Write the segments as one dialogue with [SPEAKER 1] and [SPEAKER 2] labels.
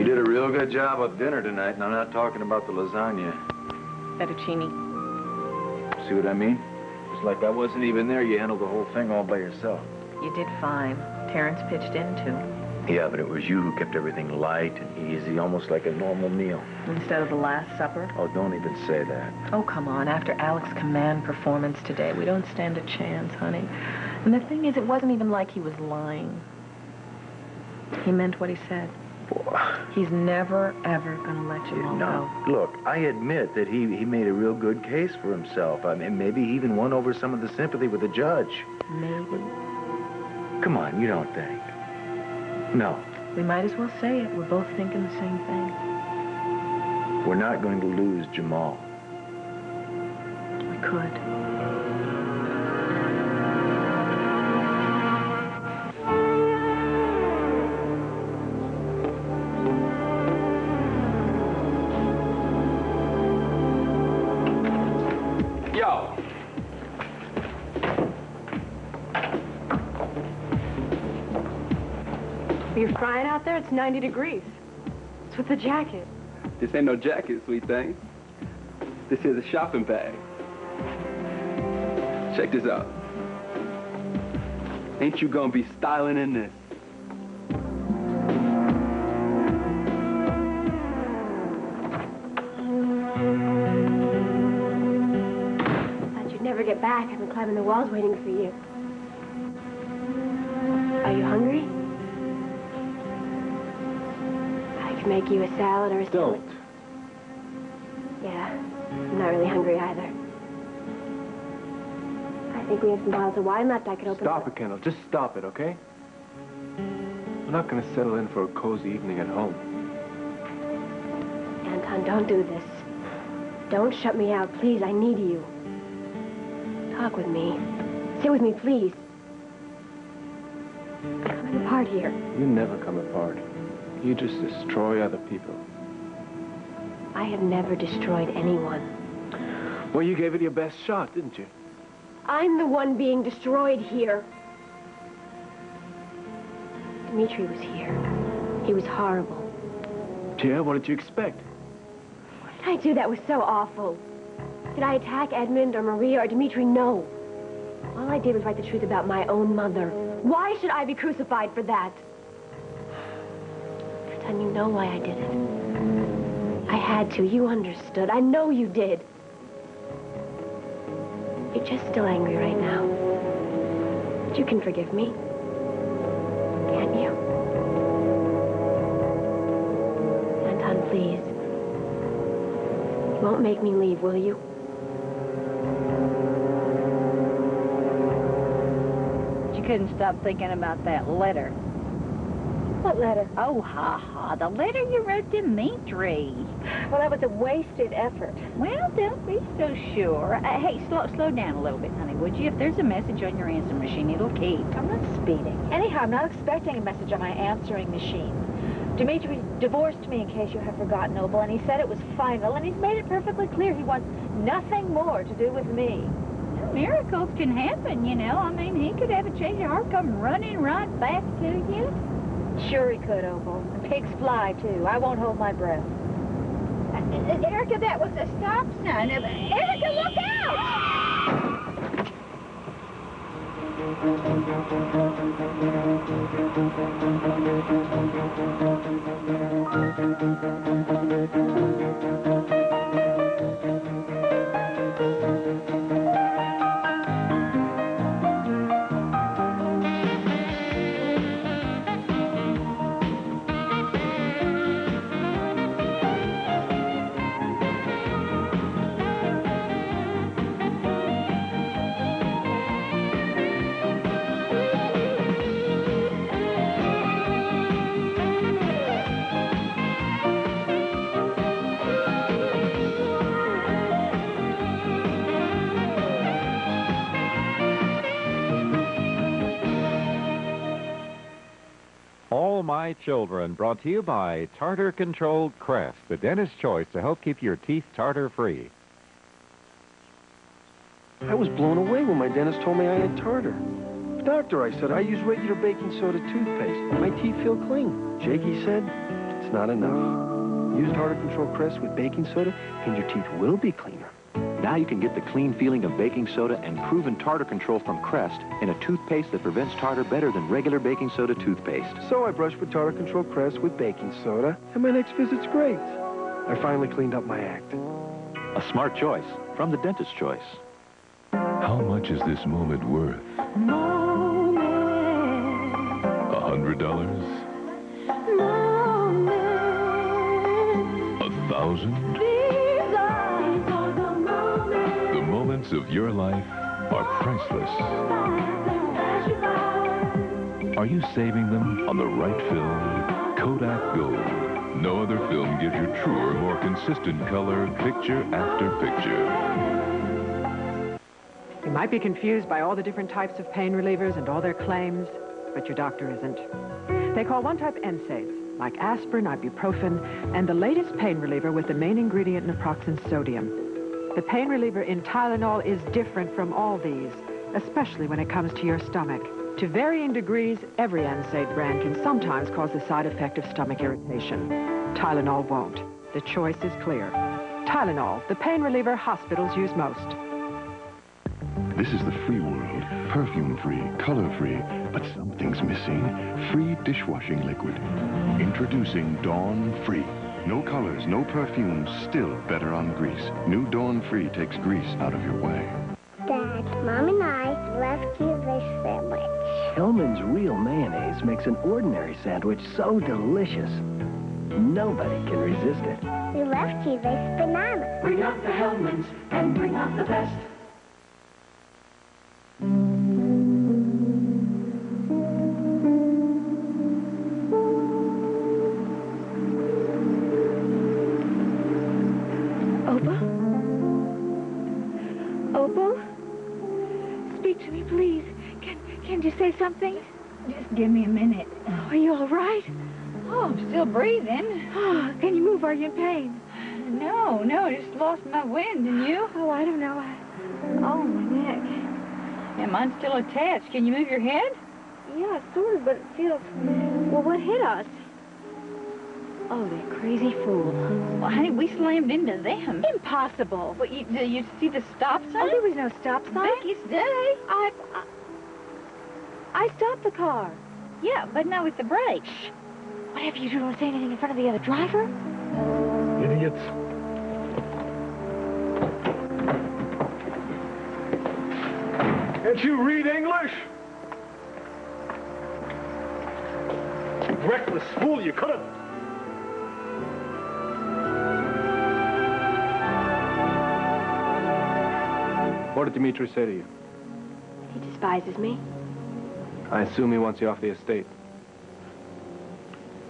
[SPEAKER 1] You did a real good job of dinner tonight, and I'm not talking about the lasagna.
[SPEAKER 2] Fettuccine.
[SPEAKER 1] See what I mean? It's like I wasn't even there. You handled the whole thing all by yourself.
[SPEAKER 2] You did fine. Terrence pitched in, too.
[SPEAKER 1] Yeah, but it was you who kept everything light and easy, almost like a normal meal.
[SPEAKER 2] Instead of the Last Supper.
[SPEAKER 1] Oh, don't even say that.
[SPEAKER 2] Oh, come on. After Alec's command performance today, we don't stand a chance, honey. And the thing is, it wasn't even like he was lying. He meant what he said. He's never, ever gonna let you
[SPEAKER 1] No,
[SPEAKER 2] go.
[SPEAKER 1] look, I admit that he, he made a real good case for himself. I mean, maybe he even won over some of the sympathy with the judge.
[SPEAKER 2] Maybe.
[SPEAKER 1] Come on, you don't think? No,
[SPEAKER 2] We might as well say it. We're both thinking the same thing.
[SPEAKER 1] we're not going to lose Jamal.
[SPEAKER 2] We could.
[SPEAKER 3] Out there? It's 90 degrees. It's with the jacket.
[SPEAKER 4] This ain't no jacket, sweet thing. This is a shopping bag. Check this out. Ain't you gonna be styling in this?
[SPEAKER 3] Thought you'd never get back. I've been climbing the walls waiting for you. Make you a salad or a
[SPEAKER 4] Don't.
[SPEAKER 3] sandwich. Yeah, I'm not really hungry either. I think we have some bottles of wine left I could open.
[SPEAKER 4] Stop it, Kendall. Just stop it, okay? We're not gonna settle in for a cozy evening at home.
[SPEAKER 3] Anton, don't do this. Don't shut me out, please. I need you. Talk with me. Sit with me, please. I'm coming apart here.
[SPEAKER 4] You never come apart. You just destroy other people.
[SPEAKER 3] I have never destroyed anyone.
[SPEAKER 4] Well, you gave it your best shot, didn't you?
[SPEAKER 3] I'm the one being destroyed here. Dimitri was here. He was horrible.
[SPEAKER 4] Yeah, what did you expect?
[SPEAKER 3] What did I do that was so awful? Did I attack Edmund or Maria or Dimitri? No. All I did was write the truth about my own mother. Why should I be crucified for that? Anton, you know why I did it. I had to. You understood. I know you did. You're just still angry right now. But you can forgive me. Can't you? Anton, please. You won't make me leave, will you?
[SPEAKER 5] You couldn't stop thinking about that letter.
[SPEAKER 3] What letter?
[SPEAKER 5] Oh, ha ha, the letter you wrote to Dimitri.
[SPEAKER 3] Well, that was a wasted effort.
[SPEAKER 5] Well, don't be so sure. Uh, hey, slow, slow down a little bit, honey, would you? If there's a message on your answering machine, it'll keep. I'm not speeding.
[SPEAKER 6] Anyhow, I'm not expecting a message on my answering machine. Dimitri divorced me, in case you have forgotten, Noble, and he said it was final, and he's made it perfectly clear he wants nothing more to do with me.
[SPEAKER 5] Miracles can happen, you know. I mean, he could have a change of heart come running right back to you.
[SPEAKER 6] Sure he could, Opal. And pigs fly, too. I won't hold my breath.
[SPEAKER 5] Uh, Erica, that was a stop sign. Uh, Erica, look out!
[SPEAKER 7] My Children, brought to you by Tartar Controlled Crest, the dentist's choice to help keep your teeth tartar free.
[SPEAKER 8] I was blown away when my dentist told me I had tartar. Doctor, I said, I use regular baking soda toothpaste. My teeth feel clean. Jakey said, it's
[SPEAKER 9] not enough. Use Tartar Control Crest with baking soda, and your teeth will be cleaner.
[SPEAKER 10] Now you can get the clean feeling of baking soda and proven tartar control from Crest in a toothpaste that prevents tartar better than regular baking soda toothpaste.
[SPEAKER 9] So I brushed with Tartar Control Crest with baking soda, and my next visit's great. I finally cleaned up my act.
[SPEAKER 10] A smart choice from the dentist's choice.
[SPEAKER 11] How much is this moment worth? A hundred dollars? A thousand? Moments of your life are priceless. Are you saving them on the right film? Kodak Gold. No other film gives you truer, more consistent color, picture after picture.
[SPEAKER 12] You might be confused by all the different types of pain relievers and all their claims, but your doctor isn't. They call one type NSAIDs, like aspirin, ibuprofen, and the latest pain reliever with the main ingredient naproxen sodium. The pain reliever in Tylenol is different from all these, especially when it comes to your stomach. To varying degrees, every NSAID brand can sometimes cause the side effect of stomach irritation. Tylenol won't. The choice is clear. Tylenol, the pain reliever hospitals use most.
[SPEAKER 8] This is the free world. Perfume-free, color-free, but something's missing. Free dishwashing liquid. Introducing Dawn Free. No colors, no perfumes, still better on grease. New Dawn Free takes grease out of your way.
[SPEAKER 13] Dad, Mom and I left you this sandwich.
[SPEAKER 14] Hellmann's real mayonnaise makes an ordinary sandwich so delicious. Nobody can resist it.
[SPEAKER 13] We left you this banana.
[SPEAKER 15] Bring out the Hellmann's and bring out the best.
[SPEAKER 16] Say something?
[SPEAKER 6] Just give me a minute.
[SPEAKER 16] Are you all right?
[SPEAKER 6] Oh, I'm still breathing.
[SPEAKER 16] Oh, can you move? Are you in pain?
[SPEAKER 6] No, no, I just lost my wind. And you?
[SPEAKER 16] Oh, I don't know. I... Oh, my neck.
[SPEAKER 6] Yeah, mine's still attached. Can you move your head?
[SPEAKER 16] Yeah, sort of, but it feels... Well, what hit us? Oh, that crazy fool.
[SPEAKER 6] Well, honey, we slammed into them.
[SPEAKER 16] Impossible.
[SPEAKER 6] What, you, do you see the stop sign?
[SPEAKER 16] Oh, there was no stop sign.
[SPEAKER 6] Becky's day.
[SPEAKER 16] I, I... I stopped the car.
[SPEAKER 6] Yeah, but not with the brakes.
[SPEAKER 16] Whatever you do, don't say anything in front of the other driver.
[SPEAKER 9] Idiots. Can't you read English? Reckless fool, you could have...
[SPEAKER 4] What did Dimitri say to you?
[SPEAKER 3] He despises me.
[SPEAKER 4] I assume he wants you off the estate.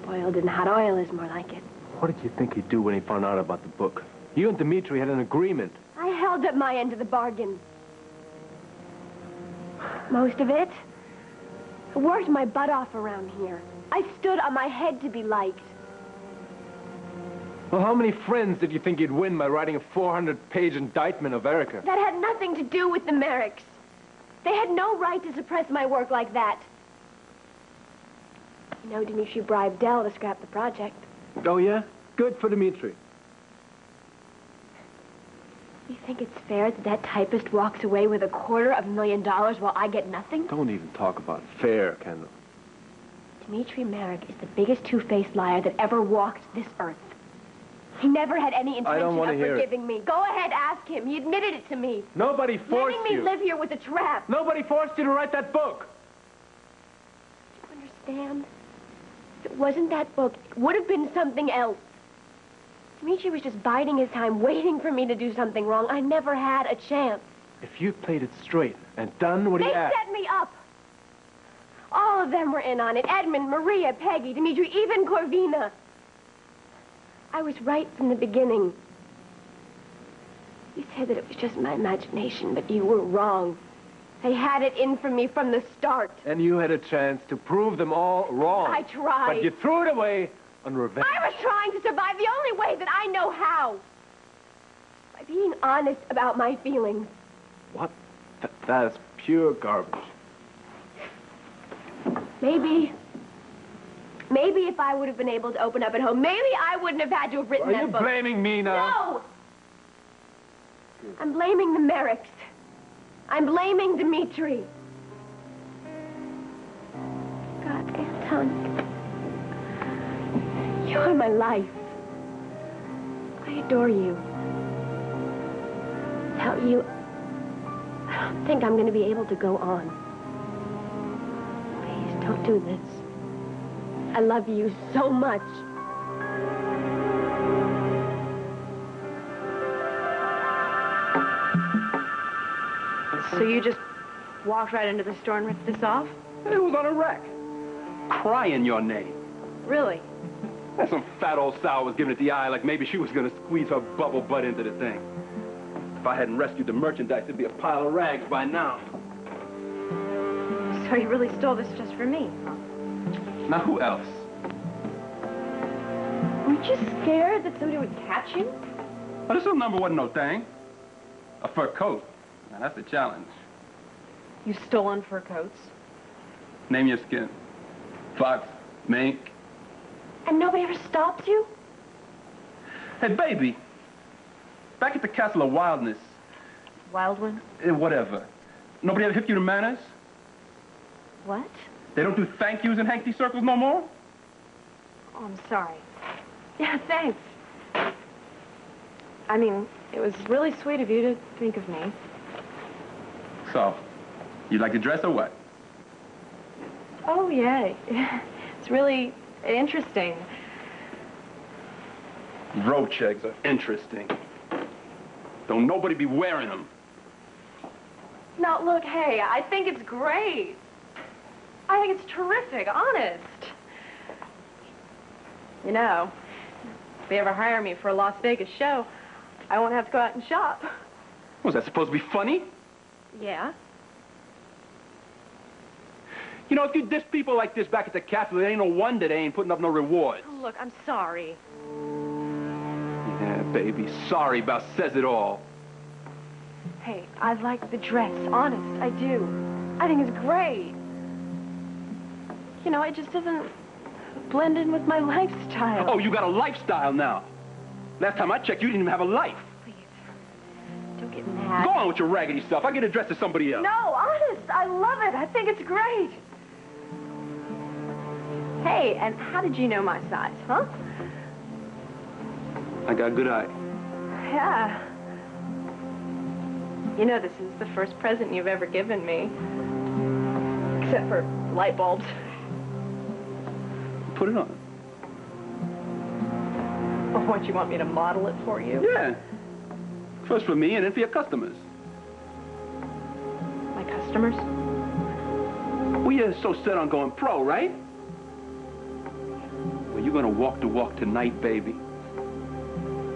[SPEAKER 3] Boiled in hot oil is more like it.
[SPEAKER 4] What did you think he'd do when he found out about the book? You and Dimitri had an agreement.
[SPEAKER 3] I held up my end of the bargain. Most of it. I worked my butt off around here. I stood on my head to be liked.
[SPEAKER 4] Well, how many friends did you think you'd win by writing a 400-page indictment of Erica?
[SPEAKER 3] That had nothing to do with the Maricks. They had no right to suppress my work like that. You know, Dimitri bribed Dell to scrap the project.
[SPEAKER 4] Oh, yeah? Good for Dimitri.
[SPEAKER 3] You think it's fair that that typist walks away with a quarter of a million dollars while I get nothing?
[SPEAKER 4] Don't even talk about fair, Kendall.
[SPEAKER 3] Dimitri Marick is the biggest two-faced liar that ever walked this earth. He never had any intention of forgiving me. Go ahead, ask him. He admitted it to me.
[SPEAKER 4] Nobody forced you.
[SPEAKER 3] Letting me live here was a trap.
[SPEAKER 4] Nobody forced you to write that book.
[SPEAKER 3] Do you understand? If it wasn't that book, it would have been something else. Dimitri was just biding his time, waiting for me to do something wrong. I never had a chance.
[SPEAKER 4] If you played it straight and done what
[SPEAKER 3] They
[SPEAKER 4] he asked...
[SPEAKER 3] set me up. All of them were in on it. Edmund, Maria, Peggy, Dimitri, even Corvina. I was right from the beginning. You said that it was just my imagination, but you were wrong. They had it in for me from the start.
[SPEAKER 4] And you had a chance to prove them all wrong.
[SPEAKER 3] I tried.
[SPEAKER 4] But you threw it away on revenge.
[SPEAKER 3] I was trying to survive the only way that I know how. By being honest about my feelings.
[SPEAKER 4] What? Th- that is pure garbage.
[SPEAKER 3] Maybe. Maybe if I would have been able to open up at home, maybe I wouldn't have had to have written
[SPEAKER 17] Are
[SPEAKER 3] that
[SPEAKER 17] you
[SPEAKER 3] book.
[SPEAKER 17] blaming me now?
[SPEAKER 3] No! I'm blaming the Maricks. I'm blaming Dimitri. God, Anton. You are my life. I adore you. Without you, I don't think I'm going to be able to go on. Please don't do this. I love you so much.
[SPEAKER 18] So you just walked right into the store and ripped this off?
[SPEAKER 17] It was on a rack. Crying your name.
[SPEAKER 18] Really?
[SPEAKER 17] And some fat old sow was giving it the eye like maybe she was gonna squeeze her bubble butt into the thing. If I hadn't rescued the merchandise, it'd be a pile of rags by now.
[SPEAKER 18] So you really stole this just for me?
[SPEAKER 17] Now who else?
[SPEAKER 18] Weren't you scared that somebody would catch you?
[SPEAKER 17] Well, this little number wasn't no thing. A fur coat. Now that's a challenge.
[SPEAKER 18] You've stolen fur coats?
[SPEAKER 17] Name your skin. Fox, mink.
[SPEAKER 3] And nobody ever stops you?
[SPEAKER 17] Hey, baby. Back at the Castle of Wildness,
[SPEAKER 18] Wildwind?
[SPEAKER 17] eh, whatever. Nobody ever hit you to manners?
[SPEAKER 18] What?
[SPEAKER 17] They don't do thank yous in hanky circles no more?
[SPEAKER 18] Oh, I'm sorry. Yeah, thanks. I mean, it was really sweet of you to think of me.
[SPEAKER 17] So, you'd like to dress or what?
[SPEAKER 18] Oh, yeah. It's really interesting.
[SPEAKER 17] Roach eggs are interesting. Don't nobody be wearing them.
[SPEAKER 18] No, look, hey, I think it's great. I think it's terrific, honest. You know, if they ever hire me for a Las Vegas show, I won't have to go out and shop.
[SPEAKER 17] Was that supposed to be funny?
[SPEAKER 18] Yeah?
[SPEAKER 17] You know, if you diss people like this back at the castle, it ain't no wonder they ain't putting up no rewards.
[SPEAKER 18] Oh, look, I'm sorry.
[SPEAKER 17] Yeah, baby, sorry about says it all.
[SPEAKER 18] Hey, I like the dress, honest, I do. I think it's great. You know, it just doesn't blend in with my lifestyle.
[SPEAKER 17] Oh, you got a lifestyle now. Last time I checked, you didn't even have a life.
[SPEAKER 18] Please, don't get mad.
[SPEAKER 17] Go on with your raggedy stuff. I'll get addressed to somebody else.
[SPEAKER 18] No, honest, I love it. I think it's great. Hey, and how did you know my size, huh?
[SPEAKER 17] I got a good eye.
[SPEAKER 18] Yeah. You know, this is the first present you've ever given me. Except for light bulbs.
[SPEAKER 17] Put it on.
[SPEAKER 18] Oh, what, you want me to model it for you?
[SPEAKER 17] Yeah. First for me and then for your customers.
[SPEAKER 18] My customers?
[SPEAKER 17] Well, you're so set on going pro, right? Well, you're gonna walk the walk tonight, baby.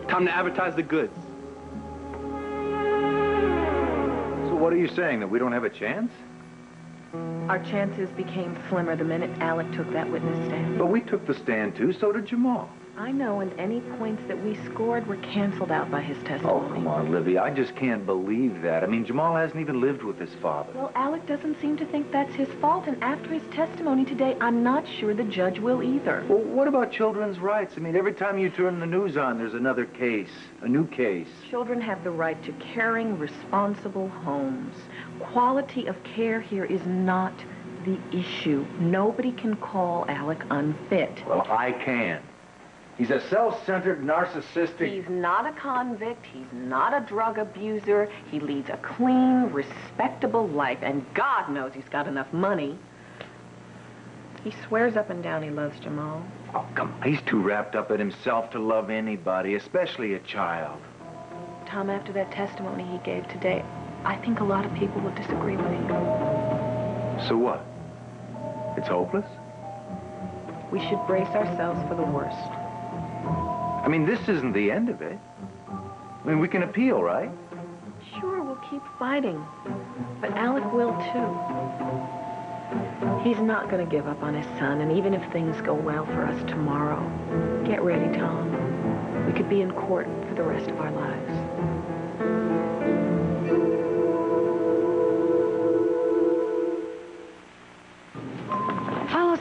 [SPEAKER 17] Time to advertise the goods.
[SPEAKER 1] So what are you saying, that we don't have a chance?
[SPEAKER 2] Our chances became slimmer the minute Alec took that witness stand.
[SPEAKER 1] But we took the stand, too. So did Jamal.
[SPEAKER 2] I know, and any points that we scored were canceled out by his testimony.
[SPEAKER 1] Oh, come on, Livy. I just can't believe that. I mean, Jamal hasn't even lived with his father.
[SPEAKER 2] Well, Alec doesn't seem to think that's his fault, and after his testimony today, I'm not sure the judge will either.
[SPEAKER 1] Well, what about children's rights? I mean, every time you turn the news on, there's another case, a new case.
[SPEAKER 2] Children have the right to caring, responsible homes. Quality of care here is not the issue. Nobody can call Alec unfit.
[SPEAKER 1] Well, I can. He's a self-centered, narcissistic...
[SPEAKER 2] He's not a convict. He's not a drug abuser. He leads a clean, respectable life, and God knows he's got enough money. He swears up and down he loves Jamal.
[SPEAKER 1] Oh, come on. He's too wrapped up in himself to love anybody, especially a child.
[SPEAKER 2] Tom, after that testimony he gave today, I think a lot of people will disagree with him.
[SPEAKER 1] So what? It's hopeless?
[SPEAKER 2] We should brace ourselves for the worst.
[SPEAKER 1] I mean, this isn't the end of it. I mean, we can appeal, right?
[SPEAKER 2] Sure, we'll keep fighting. But Alec will, too. He's not going to give up on his son, and even if things go well for us tomorrow, get ready, Tom. We could be in court for the rest of our lives.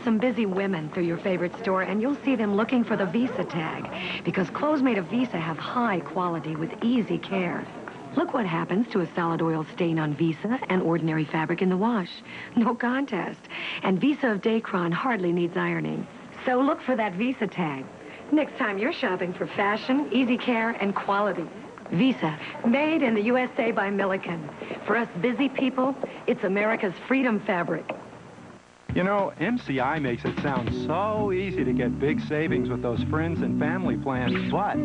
[SPEAKER 19] Some busy women through your favorite store, and you'll see them looking for the Visa tag, because clothes made of Visa have high quality with easy care. Look what happens to a solid oil stain on Visa and ordinary fabric in the wash. No contest. And Visa of Dacron hardly needs ironing. So look for that Visa tag. Next time you're shopping for fashion, easy care, and quality. Visa, made in the USA by Milliken. For us busy people, it's America's freedom fabric.
[SPEAKER 20] You know, MCI makes it sound so easy to get big savings with those friends and family plans. But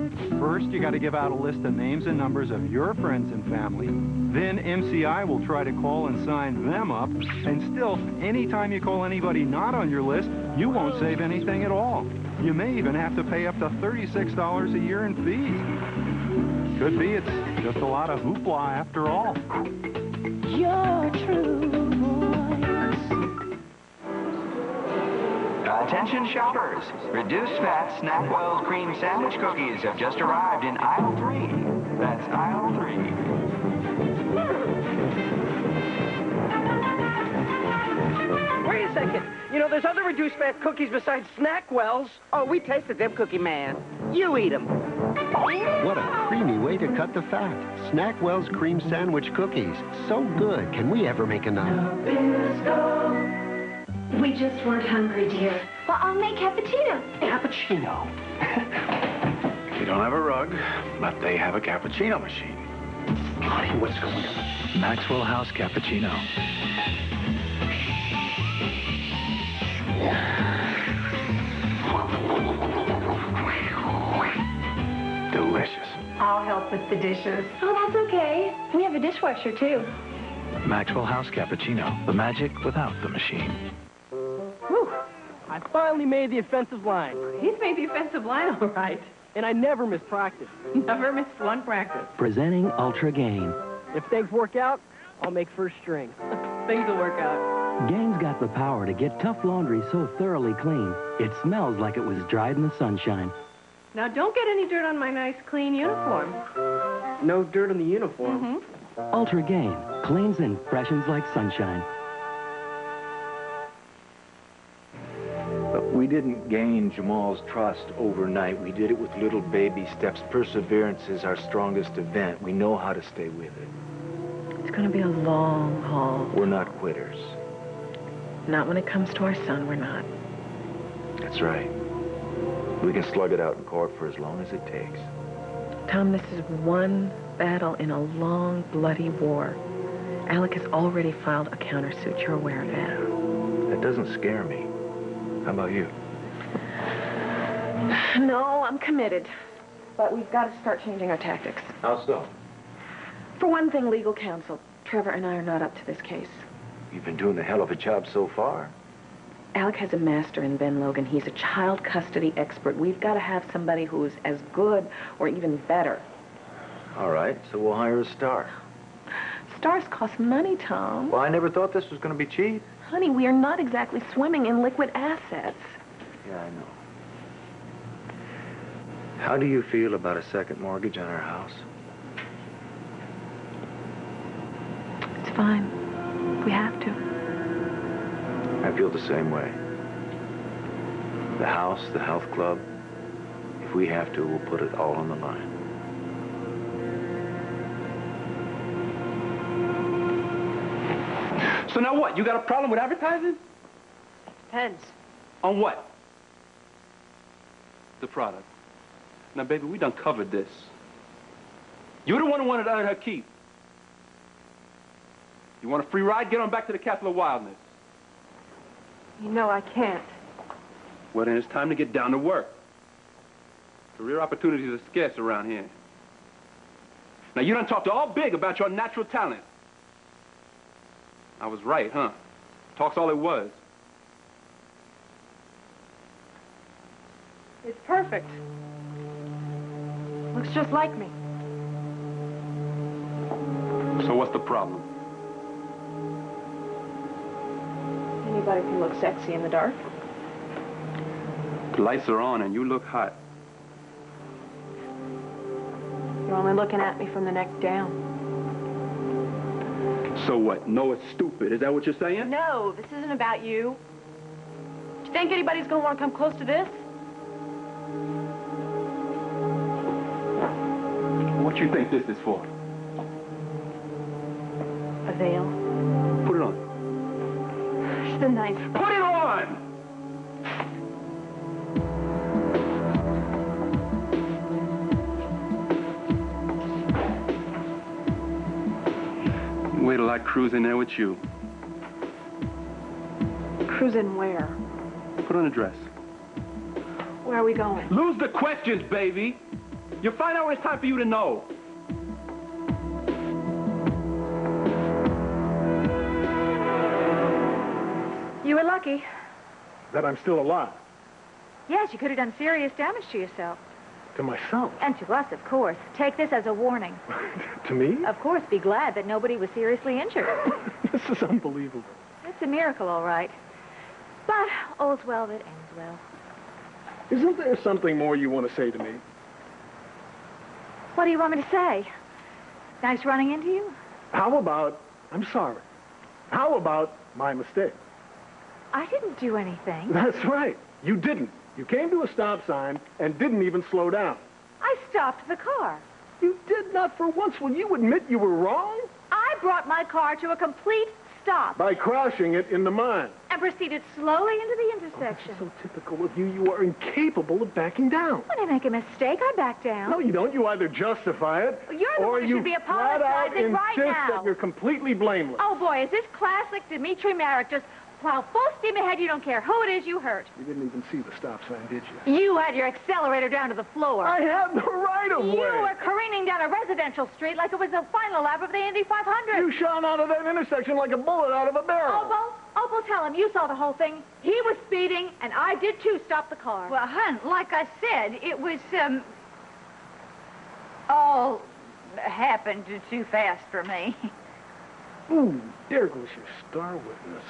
[SPEAKER 20] first, you got to give out a list of names and numbers of your friends and family. Then MCI will try to call and sign them up. And still, anytime you call anybody not on your list, you won't save anything at all. You may even have to pay up to $36 a year in fees. Could be it's just a lot of hoopla after all.
[SPEAKER 21] You're true
[SPEAKER 22] Attention shoppers. Reduced fat Snackwell's cream sandwich cookies have just arrived in aisle three. That's aisle three.
[SPEAKER 18] Wait a second. You know, there's other reduced fat cookies besides Snackwell's. Oh, we tasted them, Cookie Man. You eat them.
[SPEAKER 23] What a creamy way to cut the fat. Snackwell's cream sandwich cookies. So good. Can we ever make enough?
[SPEAKER 24] We just weren't hungry, dear. Well, I'll make cappuccino.
[SPEAKER 23] Cappuccino.
[SPEAKER 1] We don't have a rug, but they have a cappuccino machine.
[SPEAKER 23] Honey, what's going on?
[SPEAKER 1] Maxwell House Cappuccino. Delicious.
[SPEAKER 2] I'll help with the dishes. Oh, that's okay. We have a dishwasher, too.
[SPEAKER 1] Maxwell House Cappuccino. The magic without the machine.
[SPEAKER 18] Whew. I finally made the offensive line.
[SPEAKER 2] He's made the offensive line all right.
[SPEAKER 18] And I never miss practice.
[SPEAKER 2] Never missed one practice.
[SPEAKER 25] Presenting Ultra Gain.
[SPEAKER 18] If things work out, I'll make first string.
[SPEAKER 2] Things will work out.
[SPEAKER 25] Gain's got the power to get tough laundry so thoroughly clean, it smells like it was dried in the sunshine.
[SPEAKER 2] Now, don't get any dirt on my nice, clean uniform.
[SPEAKER 18] No dirt on the uniform.
[SPEAKER 2] Mm-hmm.
[SPEAKER 25] Ultra Gain cleans and freshens like sunshine.
[SPEAKER 1] But we didn't gain Jamal's trust overnight. We did it with little baby steps. Perseverance is our strongest event. We know how to stay with it.
[SPEAKER 2] It's going to be a long haul.
[SPEAKER 1] We're not quitters.
[SPEAKER 2] Not when it comes to our son, we're not.
[SPEAKER 1] That's right. We can slug it out in court for as long as it takes.
[SPEAKER 2] Tom, this is one battle in a long, bloody war. Alec has already filed a countersuit. You're aware of that.
[SPEAKER 1] That doesn't scare me. How about you?
[SPEAKER 2] No, I'm committed. But we've got to start changing our tactics.
[SPEAKER 1] How so?
[SPEAKER 2] For one thing, legal counsel. Trevor and I are not up to this case.
[SPEAKER 1] You've been doing a hell of a job so far.
[SPEAKER 2] Alec has a master in Ben Logan. He's a child custody expert. We've got to have somebody who's as good or even better.
[SPEAKER 1] All right, so we'll hire a star.
[SPEAKER 2] Stars cost money, Tom.
[SPEAKER 1] Well, I never thought this was going to be cheap.
[SPEAKER 2] Honey, we are not exactly swimming in liquid assets.
[SPEAKER 1] Yeah, I know. How do you feel about a second mortgage on our house?
[SPEAKER 2] It's fine. We have to.
[SPEAKER 1] I feel the same way. The house, the health club, if we have to, we'll put it all on the line.
[SPEAKER 17] So now what? You got a problem with advertising?
[SPEAKER 18] Depends.
[SPEAKER 17] On what? The product. Now, baby, we done covered this. You're the one who wanted to earn her keep. You want a free ride? Get on back to the Castle of Wildness.
[SPEAKER 18] You know I can't.
[SPEAKER 17] Well, then it's time to get down to work. Career opportunities are scarce around here. Now, you done talked to all big about your natural talent. I was right, huh? Talk's all it was.
[SPEAKER 18] It's perfect. Looks just like me.
[SPEAKER 17] So what's the problem?
[SPEAKER 2] Anybody can look sexy in the dark.
[SPEAKER 17] The lights are on and you look hot.
[SPEAKER 18] You're only looking at me from the neck down.
[SPEAKER 17] So what? Noah's stupid. Is that what you're saying?
[SPEAKER 18] No, this isn't about you.
[SPEAKER 16] Do You think anybody's going to want to come close to this?
[SPEAKER 17] What do you think this is for?
[SPEAKER 16] A veil.
[SPEAKER 17] Put it on.
[SPEAKER 16] It's the knife.
[SPEAKER 17] Put it on! Wait till in there with you.
[SPEAKER 16] Cruising where?
[SPEAKER 17] Put on a dress.
[SPEAKER 16] Where are we going?
[SPEAKER 17] Lose the questions, baby. You'll find out when it's time for you to know.
[SPEAKER 16] You were lucky.
[SPEAKER 9] That I'm still alive.
[SPEAKER 16] Yes, you could have done serious damage to yourself.
[SPEAKER 9] To myself.
[SPEAKER 16] And to us, of course. Take this as a warning.
[SPEAKER 9] To me?
[SPEAKER 16] Of course, be glad that nobody was seriously injured.
[SPEAKER 9] This is unbelievable.
[SPEAKER 16] it's a miracle, all right. But all's well that ends well.
[SPEAKER 9] Isn't there something more you want to say to me?
[SPEAKER 16] What do you want me to say? Nice running into you?
[SPEAKER 9] How about, I'm sorry. How about my mistake?
[SPEAKER 16] I didn't do anything.
[SPEAKER 9] That's right. You didn't. You came to a stop sign and didn't even slow down.
[SPEAKER 16] I stopped the car.
[SPEAKER 9] You did not for once. Will you admit you were wrong?
[SPEAKER 16] I brought my car to a complete stop
[SPEAKER 9] By crashing it into mine.
[SPEAKER 16] and proceeded slowly into the intersection.
[SPEAKER 9] Oh, so typical of you, you are incapable of backing down.
[SPEAKER 16] When I make a mistake, I back down.
[SPEAKER 9] No, you don't. You either justify it,
[SPEAKER 16] You're the
[SPEAKER 9] or
[SPEAKER 16] one who
[SPEAKER 9] you
[SPEAKER 16] should be
[SPEAKER 9] flat out
[SPEAKER 16] apologizing right
[SPEAKER 9] insist
[SPEAKER 16] now.
[SPEAKER 9] that you're completely blameless.
[SPEAKER 16] Oh, boy, is this classic Dimitri Marick. Just plow full steam ahead. You don't care who it is you hurt.
[SPEAKER 9] You didn't even see the stop sign, did you?
[SPEAKER 16] You had your accelerator down to the floor.
[SPEAKER 9] I have the right of way.
[SPEAKER 16] You were careening down a residential street like it was the final lap of the Indy 500.
[SPEAKER 9] You shot out of that intersection like a bullet out of a barrel.
[SPEAKER 16] Opal, Opal, tell him you saw the whole thing. He was speeding, and I did too. Stop the car.
[SPEAKER 5] Well, hun, like I said, it was, um, all happened too fast for me.
[SPEAKER 9] Ooh, there goes your star witness.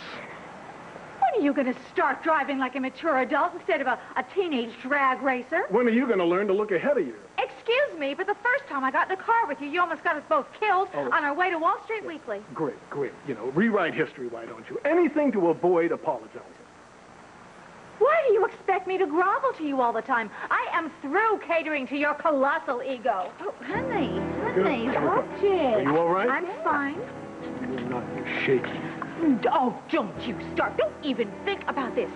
[SPEAKER 16] When are you going to start driving like a mature adult instead of a, a teenage drag racer?
[SPEAKER 9] When are you going to learn to look ahead of you?
[SPEAKER 16] Excuse me, but the first time I got in the car with you, you almost got us both killed
[SPEAKER 9] Oh.
[SPEAKER 16] on our way to Wall Street Weekly.
[SPEAKER 9] Great, great. You know, rewrite history, why don't you? Anything to avoid apologizing.
[SPEAKER 16] Why do you expect me to grovel to you all the time? I am through catering to your colossal ego.
[SPEAKER 5] Oh, honey,
[SPEAKER 9] Good.
[SPEAKER 5] honey,
[SPEAKER 9] Are
[SPEAKER 5] watch it.
[SPEAKER 9] you all right?
[SPEAKER 16] I'm fine.
[SPEAKER 9] You're not. You're shaky.
[SPEAKER 16] Oh, don't you start. Don't even think about this.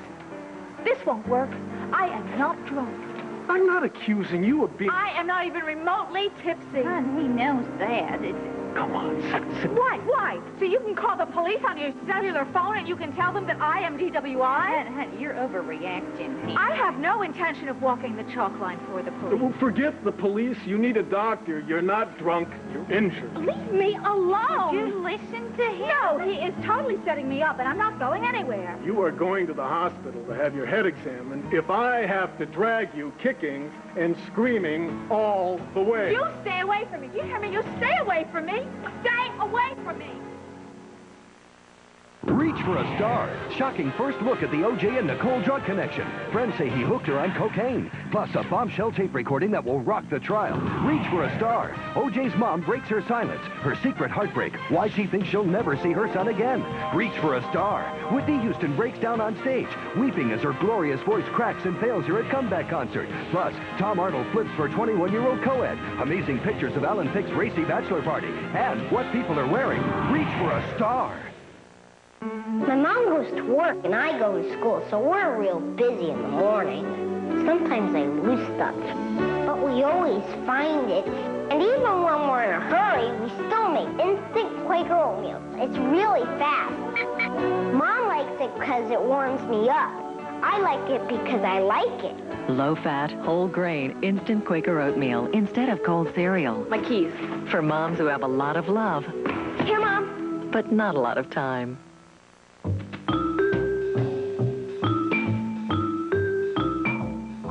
[SPEAKER 16] This won't work. I am not drunk.
[SPEAKER 9] I'm not accusing you of being...
[SPEAKER 16] I am not even remotely tipsy.
[SPEAKER 5] Hun, he knows that. It's,
[SPEAKER 9] Come on, sit, sit.
[SPEAKER 16] Why? Why? So you can call the police on your cellular phone and you can tell them that I am DWI?
[SPEAKER 5] hun, hun, you're overreacting.
[SPEAKER 16] I have no intention of walking the chalk line for the police.
[SPEAKER 9] Well, forget the police. You need a doctor. You're not drunk. You're injured.
[SPEAKER 16] Leave me alone.
[SPEAKER 5] Did you listen to him?
[SPEAKER 16] No, he is totally setting me up, and I'm not going anywhere.
[SPEAKER 9] You are going to the hospital to have your head examined if I have to drag you kicking and screaming all the way.
[SPEAKER 16] You stay away from me. You hear me? You stay away from me. Stay away from me.
[SPEAKER 26] Reach for a star. Shocking first look at the O.J. and Nicole drug connection. Friends say he hooked her on cocaine. Plus a bombshell tape recording that will rock the trial. Reach for a star. O.J.'s mom breaks her silence. Her secret heartbreak. Why she thinks she'll never see her son again. Reach for a star. Whitney Houston breaks down on stage, weeping as her glorious voice cracks and fails her at comeback concert. Plus, Tom Arnold flips for 21-year-old co-ed. Amazing pictures of Alan Thicke's racy bachelor party. And what people are wearing. Reach for a star.
[SPEAKER 13] My mom goes to work and I go to school, so we're real busy in the morning. Sometimes I lose stuff, but we always find it. And even when we're in a hurry, we still make instant Quaker oatmeal. It's really fast. Mom likes it because it warms me up. I like it because I like it.
[SPEAKER 2] Low fat, whole grain, instant Quaker oatmeal instead of cold cereal.
[SPEAKER 16] My keys.
[SPEAKER 2] For moms who have a lot of love,
[SPEAKER 13] Here, Mom.
[SPEAKER 2] but not a lot of time.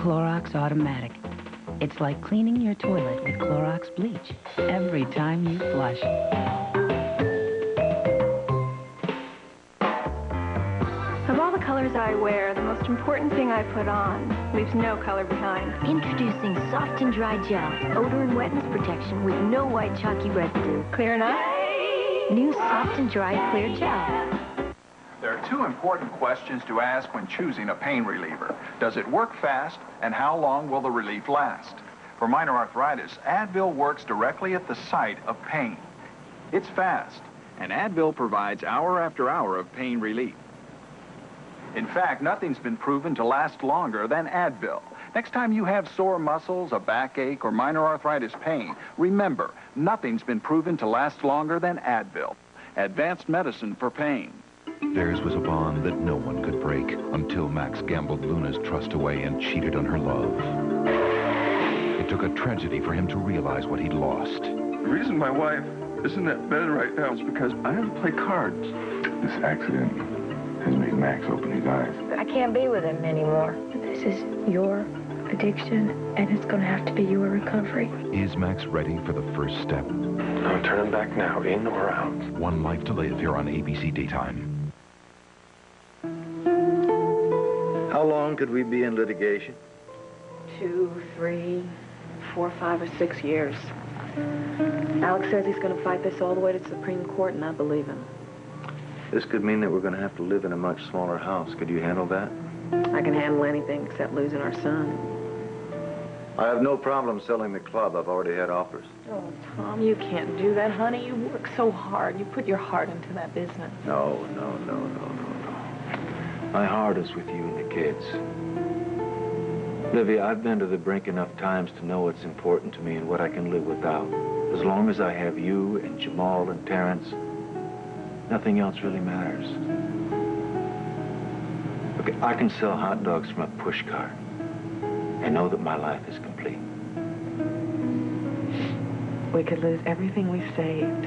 [SPEAKER 27] Clorox Automatic. It's like cleaning your toilet with Clorox bleach every time you flush.
[SPEAKER 18] Of all the colors I wear, the most important thing I put on leaves no color behind.
[SPEAKER 28] Introducing Soft and Dri Gel, odor and wetness protection with no white chalky residue.
[SPEAKER 18] Clear enough?
[SPEAKER 28] New Soft and Dri Clear Gel.
[SPEAKER 22] Two important questions to ask when choosing a pain reliever. Does it work fast, and how long will the relief last? For minor arthritis, Advil works directly at the site of pain. It's fast, and Advil provides hour after hour of pain relief. In fact, nothing's been proven to last longer than Advil. Next time you have sore muscles, a backache, or minor arthritis pain, remember, nothing's been proven to last longer than Advil. Advanced medicine for pain.
[SPEAKER 11] Theirs was a bond that no one could break until Max gambled Luna's trust away and cheated on her love. It took a tragedy for him to realize what he'd lost.
[SPEAKER 29] The reason my wife isn't at bed right now is because I have to play cards.
[SPEAKER 1] This accident has made Max open his eyes.
[SPEAKER 30] I can't be with him anymore. This is your addiction, and it's going to have to be your recovery.
[SPEAKER 11] Is Max ready for the first step?
[SPEAKER 1] I'm turning back now, in or out.
[SPEAKER 11] One Life to Live here on ABC Daytime.
[SPEAKER 1] How long could we be in litigation?
[SPEAKER 2] Two, three, four, five, or six years. Alec says he's going to fight this all the way to the Supreme Court, and I believe him.
[SPEAKER 1] This could mean that we're going to have to live in a much smaller house. Could you handle that?
[SPEAKER 2] I can handle anything except losing our son.
[SPEAKER 1] I have no problem selling the club. I've already had offers.
[SPEAKER 2] Oh, Tom, you can't do that, honey. You work so hard. You put your heart into that business.
[SPEAKER 1] No, no, no, no, no, no. My heart is with you and the kids. Livy, I've been to the brink enough times to know what's important to me and what I can live without. As long as I have you and Jamal and Terrence, nothing else really matters. Okay, I can sell hot dogs from a push cart and know that my life is complete.
[SPEAKER 2] We could lose everything we saved.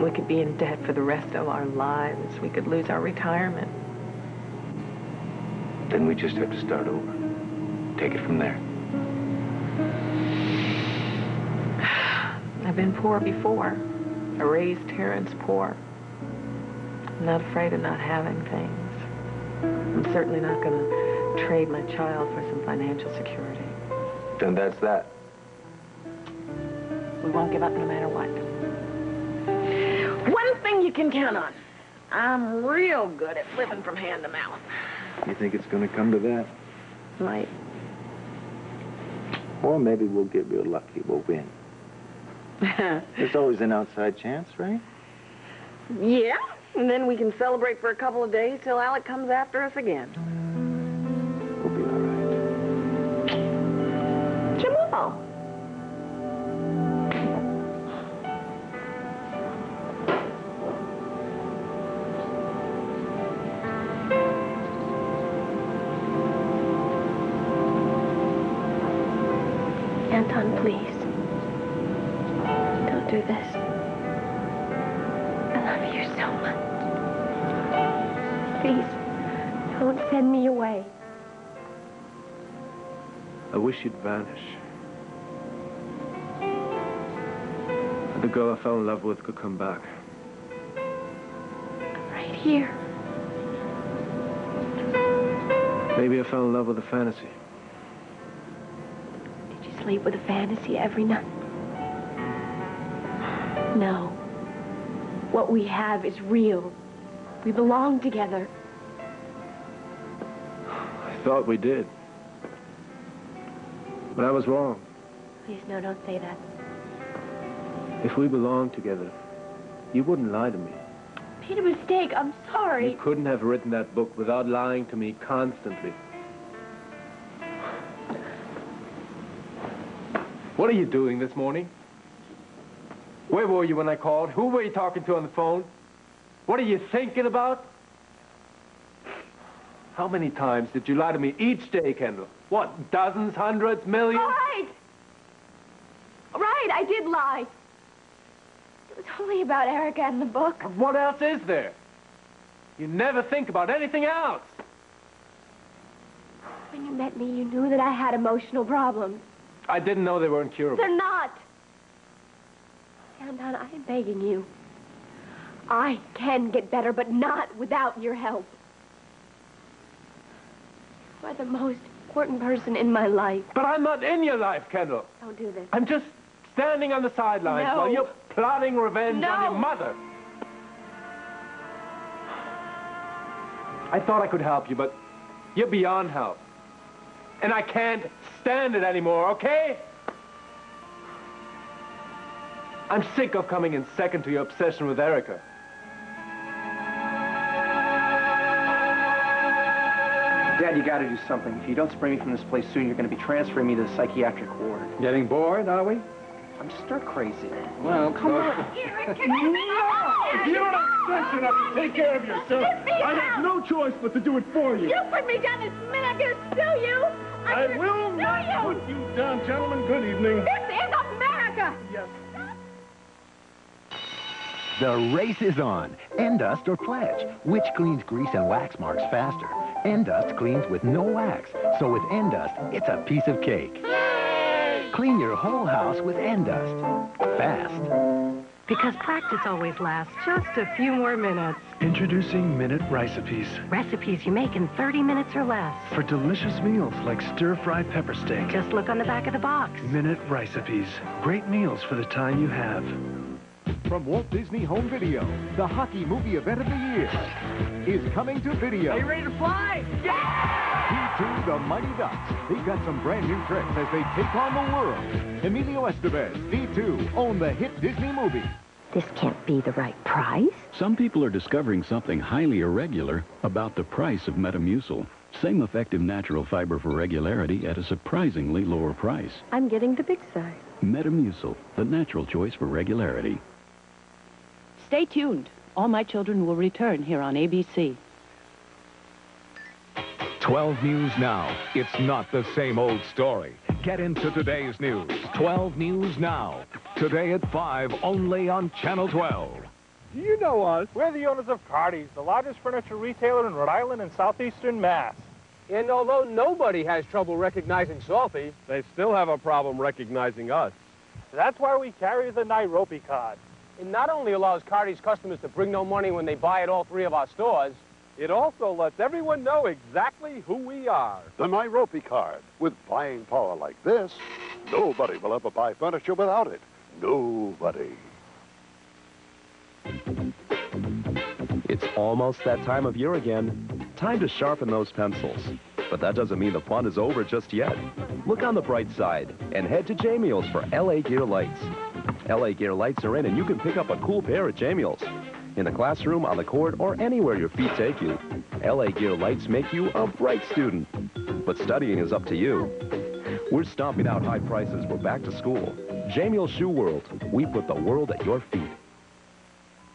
[SPEAKER 2] We could be in debt for the rest of our lives. We could lose our retirement.
[SPEAKER 1] Then we just have to start over. Take it from there.
[SPEAKER 2] I've been poor before. I raised Terrence poor. I'm not afraid of not having things. I'm certainly not going to trade my child for some financial security.
[SPEAKER 1] Then that's that.
[SPEAKER 2] We won't give up no matter what. One thing you can count on. I'm real good at living from hand to mouth.
[SPEAKER 1] You think it's going to come to that?
[SPEAKER 2] Might.
[SPEAKER 1] Or maybe we'll get real lucky. We'll win. There's always an outside chance, right?
[SPEAKER 2] yeah, and then we can celebrate for a couple of days till Alec comes after us again.
[SPEAKER 1] We'll be all right.
[SPEAKER 2] Jamal.
[SPEAKER 3] Anton, please. Don't do this. I love you so much. Please, don't send me away.
[SPEAKER 4] I wish you'd vanish. The girl I fell in love with could come back.
[SPEAKER 3] Right here.
[SPEAKER 4] Maybe I fell in love with a fantasy.
[SPEAKER 3] Sleep with a fantasy every night? No. What we have is real. We belong together.
[SPEAKER 4] I thought we did. But I was wrong.
[SPEAKER 3] Please, no, don't say that.
[SPEAKER 4] If we belonged together, you wouldn't lie to me.
[SPEAKER 3] Made a mistake. I'm sorry.
[SPEAKER 4] You couldn't have written that book without lying to me constantly. What are you doing this morning? Where were you when I called? Who were you talking to on the phone? What are you thinking about? How many times did you lie to me each day, Kendall? What, dozens, hundreds, millions?
[SPEAKER 3] All right. Right, I did lie. It was only about Erica and the book.
[SPEAKER 4] What else is there? You never think about anything else.
[SPEAKER 3] When you met me, you knew that I had emotional problems.
[SPEAKER 4] I didn't know they were incurable.
[SPEAKER 3] They're not. Anton, I am begging you. I can get better, but not without your help. You are the most important person in my life.
[SPEAKER 4] But I'm not in your life, Kendall.
[SPEAKER 3] Don't do this.
[SPEAKER 4] I'm just standing on the sidelines
[SPEAKER 3] No.
[SPEAKER 4] while you're plotting revenge on your mother. I thought I could help you, but you're beyond help. And I can't stand it anymore, okay? I'm sick of coming in second to your obsession with Erica.
[SPEAKER 31] Dad, you gotta do something. If you don't spray me from this place soon, you're gonna be transferring me to the psychiatric ward.
[SPEAKER 4] Getting bored, are we?
[SPEAKER 31] I'm stir crazy.
[SPEAKER 4] Well,
[SPEAKER 31] Come on.
[SPEAKER 9] If you're obsessed enough to take care of yourself, I have no choice but to do it for you.
[SPEAKER 16] You put me down this minute, I'm gonna sue you! I'm
[SPEAKER 9] I will not
[SPEAKER 16] you!
[SPEAKER 9] put you down, gentlemen. Good evening.
[SPEAKER 16] This is America!
[SPEAKER 9] Yes.
[SPEAKER 32] The race is on. Endust or Pledge. Which cleans grease and wax marks faster? Endust cleans with no wax. So with Endust, it's a piece of cake. Clean your whole house with Endust. Fast.
[SPEAKER 19] Because practice always lasts just a few more minutes.
[SPEAKER 33] Introducing Minute Recipes
[SPEAKER 19] Recipes you make in 30 minutes or less.
[SPEAKER 33] for delicious meals like stir-fried pepper steak.
[SPEAKER 19] Just look on the back of the box.
[SPEAKER 33] Minute Recipes. Great meals for the time you have.
[SPEAKER 26] From Walt Disney Home Video, the hockey movie event of the year is coming to video.
[SPEAKER 34] Are you ready to fly? Yeah!
[SPEAKER 26] D2 The Mighty Ducks. They've got some brand new tricks as they take on the world. Emilio Estevez, D2, own the hit Disney movie.
[SPEAKER 27] This can't be the right price.
[SPEAKER 11] Some people are discovering something highly irregular about the price of Metamucil. Same effective natural fiber for regularity at a surprisingly lower price.
[SPEAKER 2] I'm getting the big size.
[SPEAKER 11] Metamucil, the natural choice for regularity.
[SPEAKER 35] Stay tuned. All my children will return here on ABC.
[SPEAKER 26] 12 News Now. It's not the same old story. Get into today's news. 12 News Now. Today at 5, only on Channel 12.
[SPEAKER 36] Do you know us? We're the owners of Cardi's, the largest furniture retailer in Rhode Island and southeastern Mass.
[SPEAKER 4] And although nobody has trouble recognizing Salty,
[SPEAKER 36] They still have a problem recognizing us. That's why we carry the Nairobi card.
[SPEAKER 4] It not only allows Cardi's customers to bring no money when they buy at all three of our stores,
[SPEAKER 36] It also lets everyone know exactly who we are.
[SPEAKER 37] The Nairobi card. With buying power like this, nobody will ever buy furniture without it. Nobody.
[SPEAKER 38] It's almost that time of year again. Time to sharpen those pencils. But that doesn't mean the fun is over just yet. Look on the bright side and head to Jamiel's for LA Gear Lights. LA Gear Lights are in and you can pick up a cool pair at Jamiel's. In the classroom, on the court, or anywhere your feet take you. LA Gear Lights make you a bright student. But studying is up to you. We're stomping out high prices. We're back to school. Jamiel Shoe World. We put the world at your feet.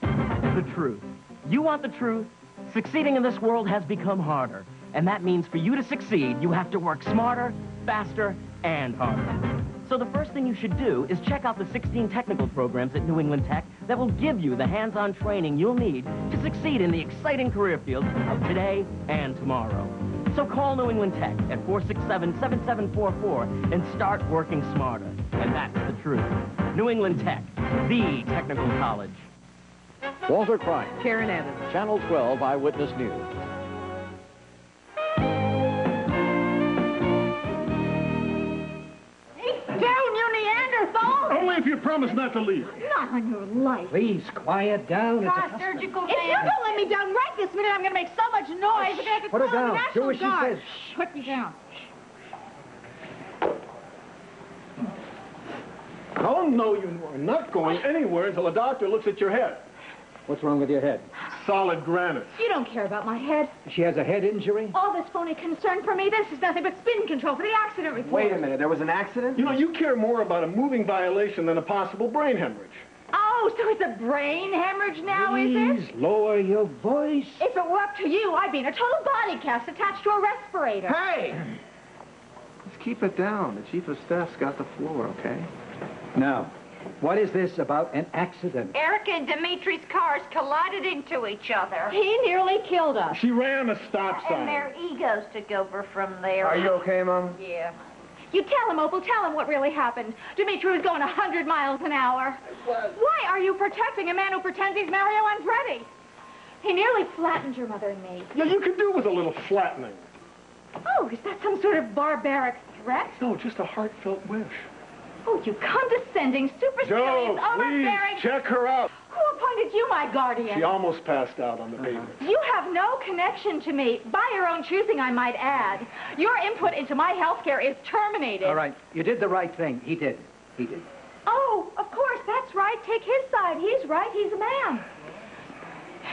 [SPEAKER 34] The truth. You want the truth? Succeeding in this world has become harder. And that means for you to succeed, you have to work smarter, faster, and harder. So the first thing you should do is check out the 16 technical programs at New England Tech that will give you the hands-on training you'll need to succeed in the exciting career fields of today and tomorrow. So call New England Tech at 467-7744 and start working smarter. And that's the truth. New England Tech, the technical college.
[SPEAKER 39] Walter Crime.
[SPEAKER 2] Karen Evans.
[SPEAKER 39] Channel 12 Eyewitness News.
[SPEAKER 9] Promise not to leave.
[SPEAKER 16] Not on your life.
[SPEAKER 34] Please, quiet down. It's a
[SPEAKER 16] God, surgical If you don't let me down right this minute, I'm going to make so much noise. We're going to have to
[SPEAKER 34] Put her
[SPEAKER 16] call the
[SPEAKER 34] down.
[SPEAKER 16] National
[SPEAKER 34] Do as she
[SPEAKER 16] Guard.
[SPEAKER 34] says.
[SPEAKER 16] Shh, Put me down.
[SPEAKER 9] Oh, no, you are not going anywhere until the doctor looks at your head.
[SPEAKER 34] What's wrong with your head?
[SPEAKER 9] Solid granite.
[SPEAKER 16] You don't care about my head.
[SPEAKER 34] She has a head injury?
[SPEAKER 16] All this phony concern for me, this is nothing but spin control for the accident report.
[SPEAKER 36] Wait a minute, there was an accident?
[SPEAKER 9] You know, you care more about a moving violation than a possible brain hemorrhage.
[SPEAKER 16] Oh, so it's a brain hemorrhage now, is it?
[SPEAKER 34] Please lower your voice.
[SPEAKER 16] If it were up to you, I'd be in a total body cast attached to a respirator.
[SPEAKER 36] Hey! Let's keep it down. The chief of staff's got the floor, okay?
[SPEAKER 34] Now, what is this about an accident?
[SPEAKER 6] Erica and Dimitri's cars collided into each other.
[SPEAKER 16] He nearly killed us.
[SPEAKER 9] She ran a stop sign.
[SPEAKER 6] And
[SPEAKER 9] sign.
[SPEAKER 6] their egos took over from there.
[SPEAKER 36] Are you okay, Mom?
[SPEAKER 6] Yeah.
[SPEAKER 16] You tell him, Opal, tell him what really happened. Dimitri was going 100 miles an hour. Why are you protecting a man who pretends he's Mario Andretti? He nearly flattened your mother and me.
[SPEAKER 9] Yeah, you could do with a little flattening.
[SPEAKER 16] Oh, is that some sort of barbaric threat?
[SPEAKER 9] No, just a heartfelt wish.
[SPEAKER 16] Oh, you condescending, supercilious,
[SPEAKER 9] Joe, please,
[SPEAKER 16] overbearing...
[SPEAKER 9] check her out.
[SPEAKER 16] Who appointed you my guardian?
[SPEAKER 9] She almost passed out on the uh-huh. pavement.
[SPEAKER 16] You have no connection to me, by your own choosing, I might add. Your input into my health care is terminated.
[SPEAKER 40] All right, you did the right thing. He did. He did.
[SPEAKER 16] Oh, of course, that's right. Take his side. He's right. He's a man.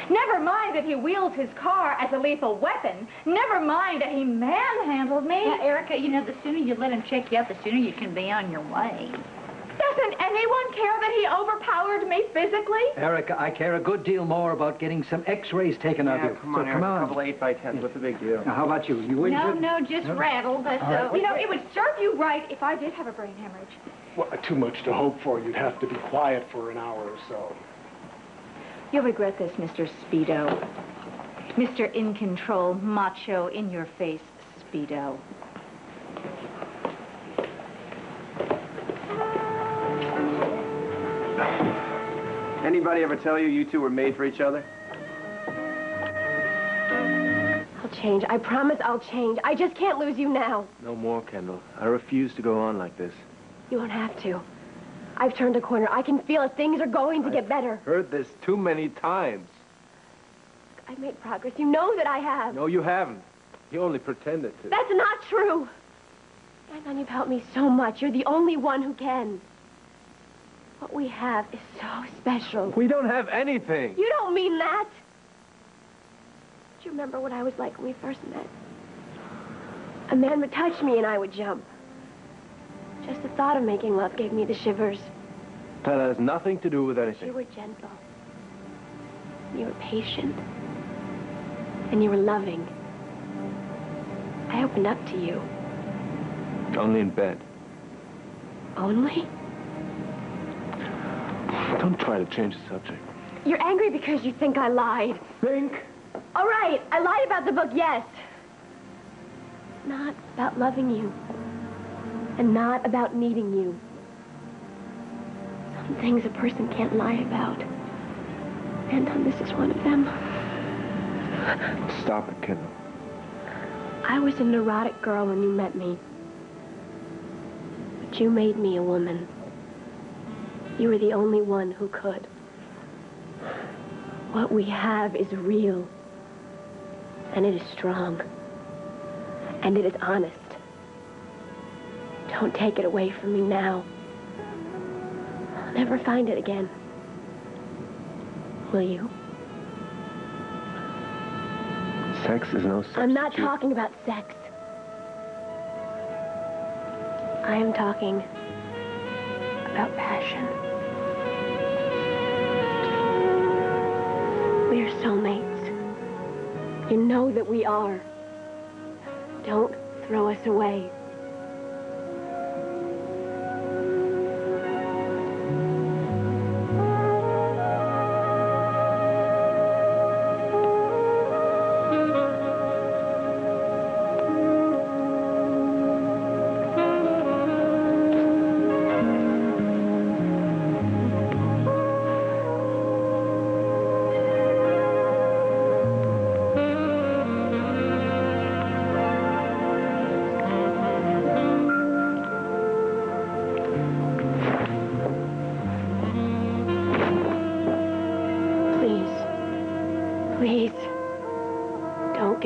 [SPEAKER 16] Never mind that he wields his car as a lethal weapon. Never mind that he manhandled me.
[SPEAKER 5] Yeah, Erica, you know, the sooner you let him check you out, the sooner you can be on your way.
[SPEAKER 16] Doesn't anyone care that he overpowered me physically?
[SPEAKER 40] Erica, I care a good deal more about getting some x-rays taken of you.
[SPEAKER 31] come
[SPEAKER 40] so
[SPEAKER 31] on,
[SPEAKER 40] come on.
[SPEAKER 31] a couple 8 by 10s. What's the big deal?
[SPEAKER 40] Now, how about you? You
[SPEAKER 5] No,
[SPEAKER 40] injured?
[SPEAKER 5] no, just
[SPEAKER 40] No?
[SPEAKER 5] rattled, but,
[SPEAKER 40] All right.
[SPEAKER 5] uh,
[SPEAKER 16] You know, it would serve you right if I did have a brain hemorrhage.
[SPEAKER 9] Well, too much to hope for. You'd have to be quiet for an hour or so.
[SPEAKER 16] You'll regret this, Mr. Speedo. Mr. In control, macho, in your face, Speedo.
[SPEAKER 31] Anybody ever tell you you two were made for each other?
[SPEAKER 3] I'll change. I promise I'll change. I just can't lose you now.
[SPEAKER 4] No more, Kendall. I refuse to go on like this.
[SPEAKER 3] You won't have to. I've turned a corner. I can feel it. Things are going to get better.
[SPEAKER 4] Heard this too many times.
[SPEAKER 3] I've made progress. You know that I have.
[SPEAKER 4] No, you haven't. You only pretended to.
[SPEAKER 3] That's not true. Anton, you've helped me so much. You're the only one who can. What we have is so special.
[SPEAKER 4] We don't have anything.
[SPEAKER 3] You don't mean that. Do you remember what I was like when we first met? A man would touch me and I would jump. Just the thought of making love gave me the shivers.
[SPEAKER 4] That has nothing to do with anything.
[SPEAKER 3] You were gentle. You were patient. And you were loving. I opened up to you.
[SPEAKER 4] Only in bed.
[SPEAKER 3] Only?
[SPEAKER 4] Don't try to change the subject.
[SPEAKER 3] You're angry because you think I lied.
[SPEAKER 4] Think?
[SPEAKER 3] All right, I lied about the book, yes. Not about loving you. And not about needing you. Some things a person can't lie about. Anton, um, this is one of them.
[SPEAKER 4] Stop it, Kendall.
[SPEAKER 3] I was a neurotic girl when you met me. But you made me a woman. You were the only one who could. What we have is real. And it is strong. And it is honest. Don't take it away from me now. I'll never find it again. Will you?
[SPEAKER 4] Sex is no substitute.
[SPEAKER 3] I'm not talking about sex. I am talking about passion. We are soulmates. You know that we are. Don't throw us away.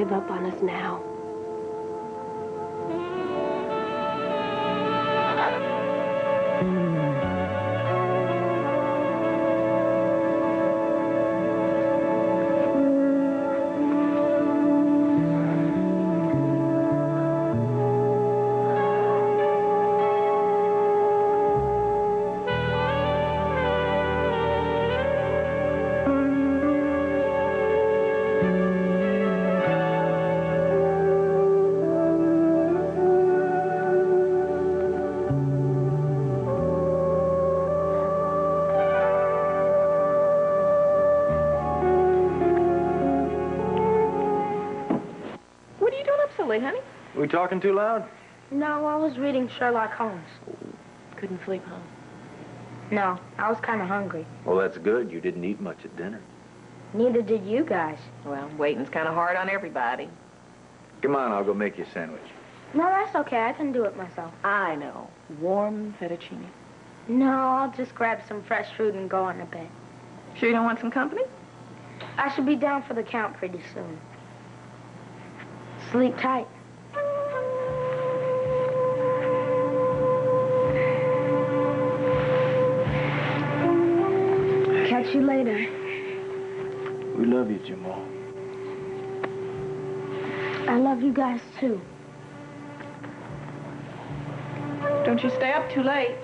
[SPEAKER 3] Give up on us now.
[SPEAKER 4] Talking too loud?
[SPEAKER 18] No, I was reading Sherlock Holmes.
[SPEAKER 2] Couldn't sleep, huh?
[SPEAKER 18] No, I was kind of hungry.
[SPEAKER 41] Well, that's good. You didn't eat much at dinner.
[SPEAKER 18] Neither did you guys.
[SPEAKER 2] Well, waiting's kind of hard on everybody.
[SPEAKER 41] Come on, I'll go make you a sandwich.
[SPEAKER 18] No, that's okay. I can do it myself.
[SPEAKER 2] I know. Warm fettuccine.
[SPEAKER 18] No, I'll just grab some fresh fruit and go on to bed.
[SPEAKER 2] Sure you don't want some company?
[SPEAKER 42] I should be down for the count pretty soon. Sleep tight. You later.
[SPEAKER 4] We love you, Jamal.
[SPEAKER 42] I love you guys too.
[SPEAKER 2] Don't you stay up too late.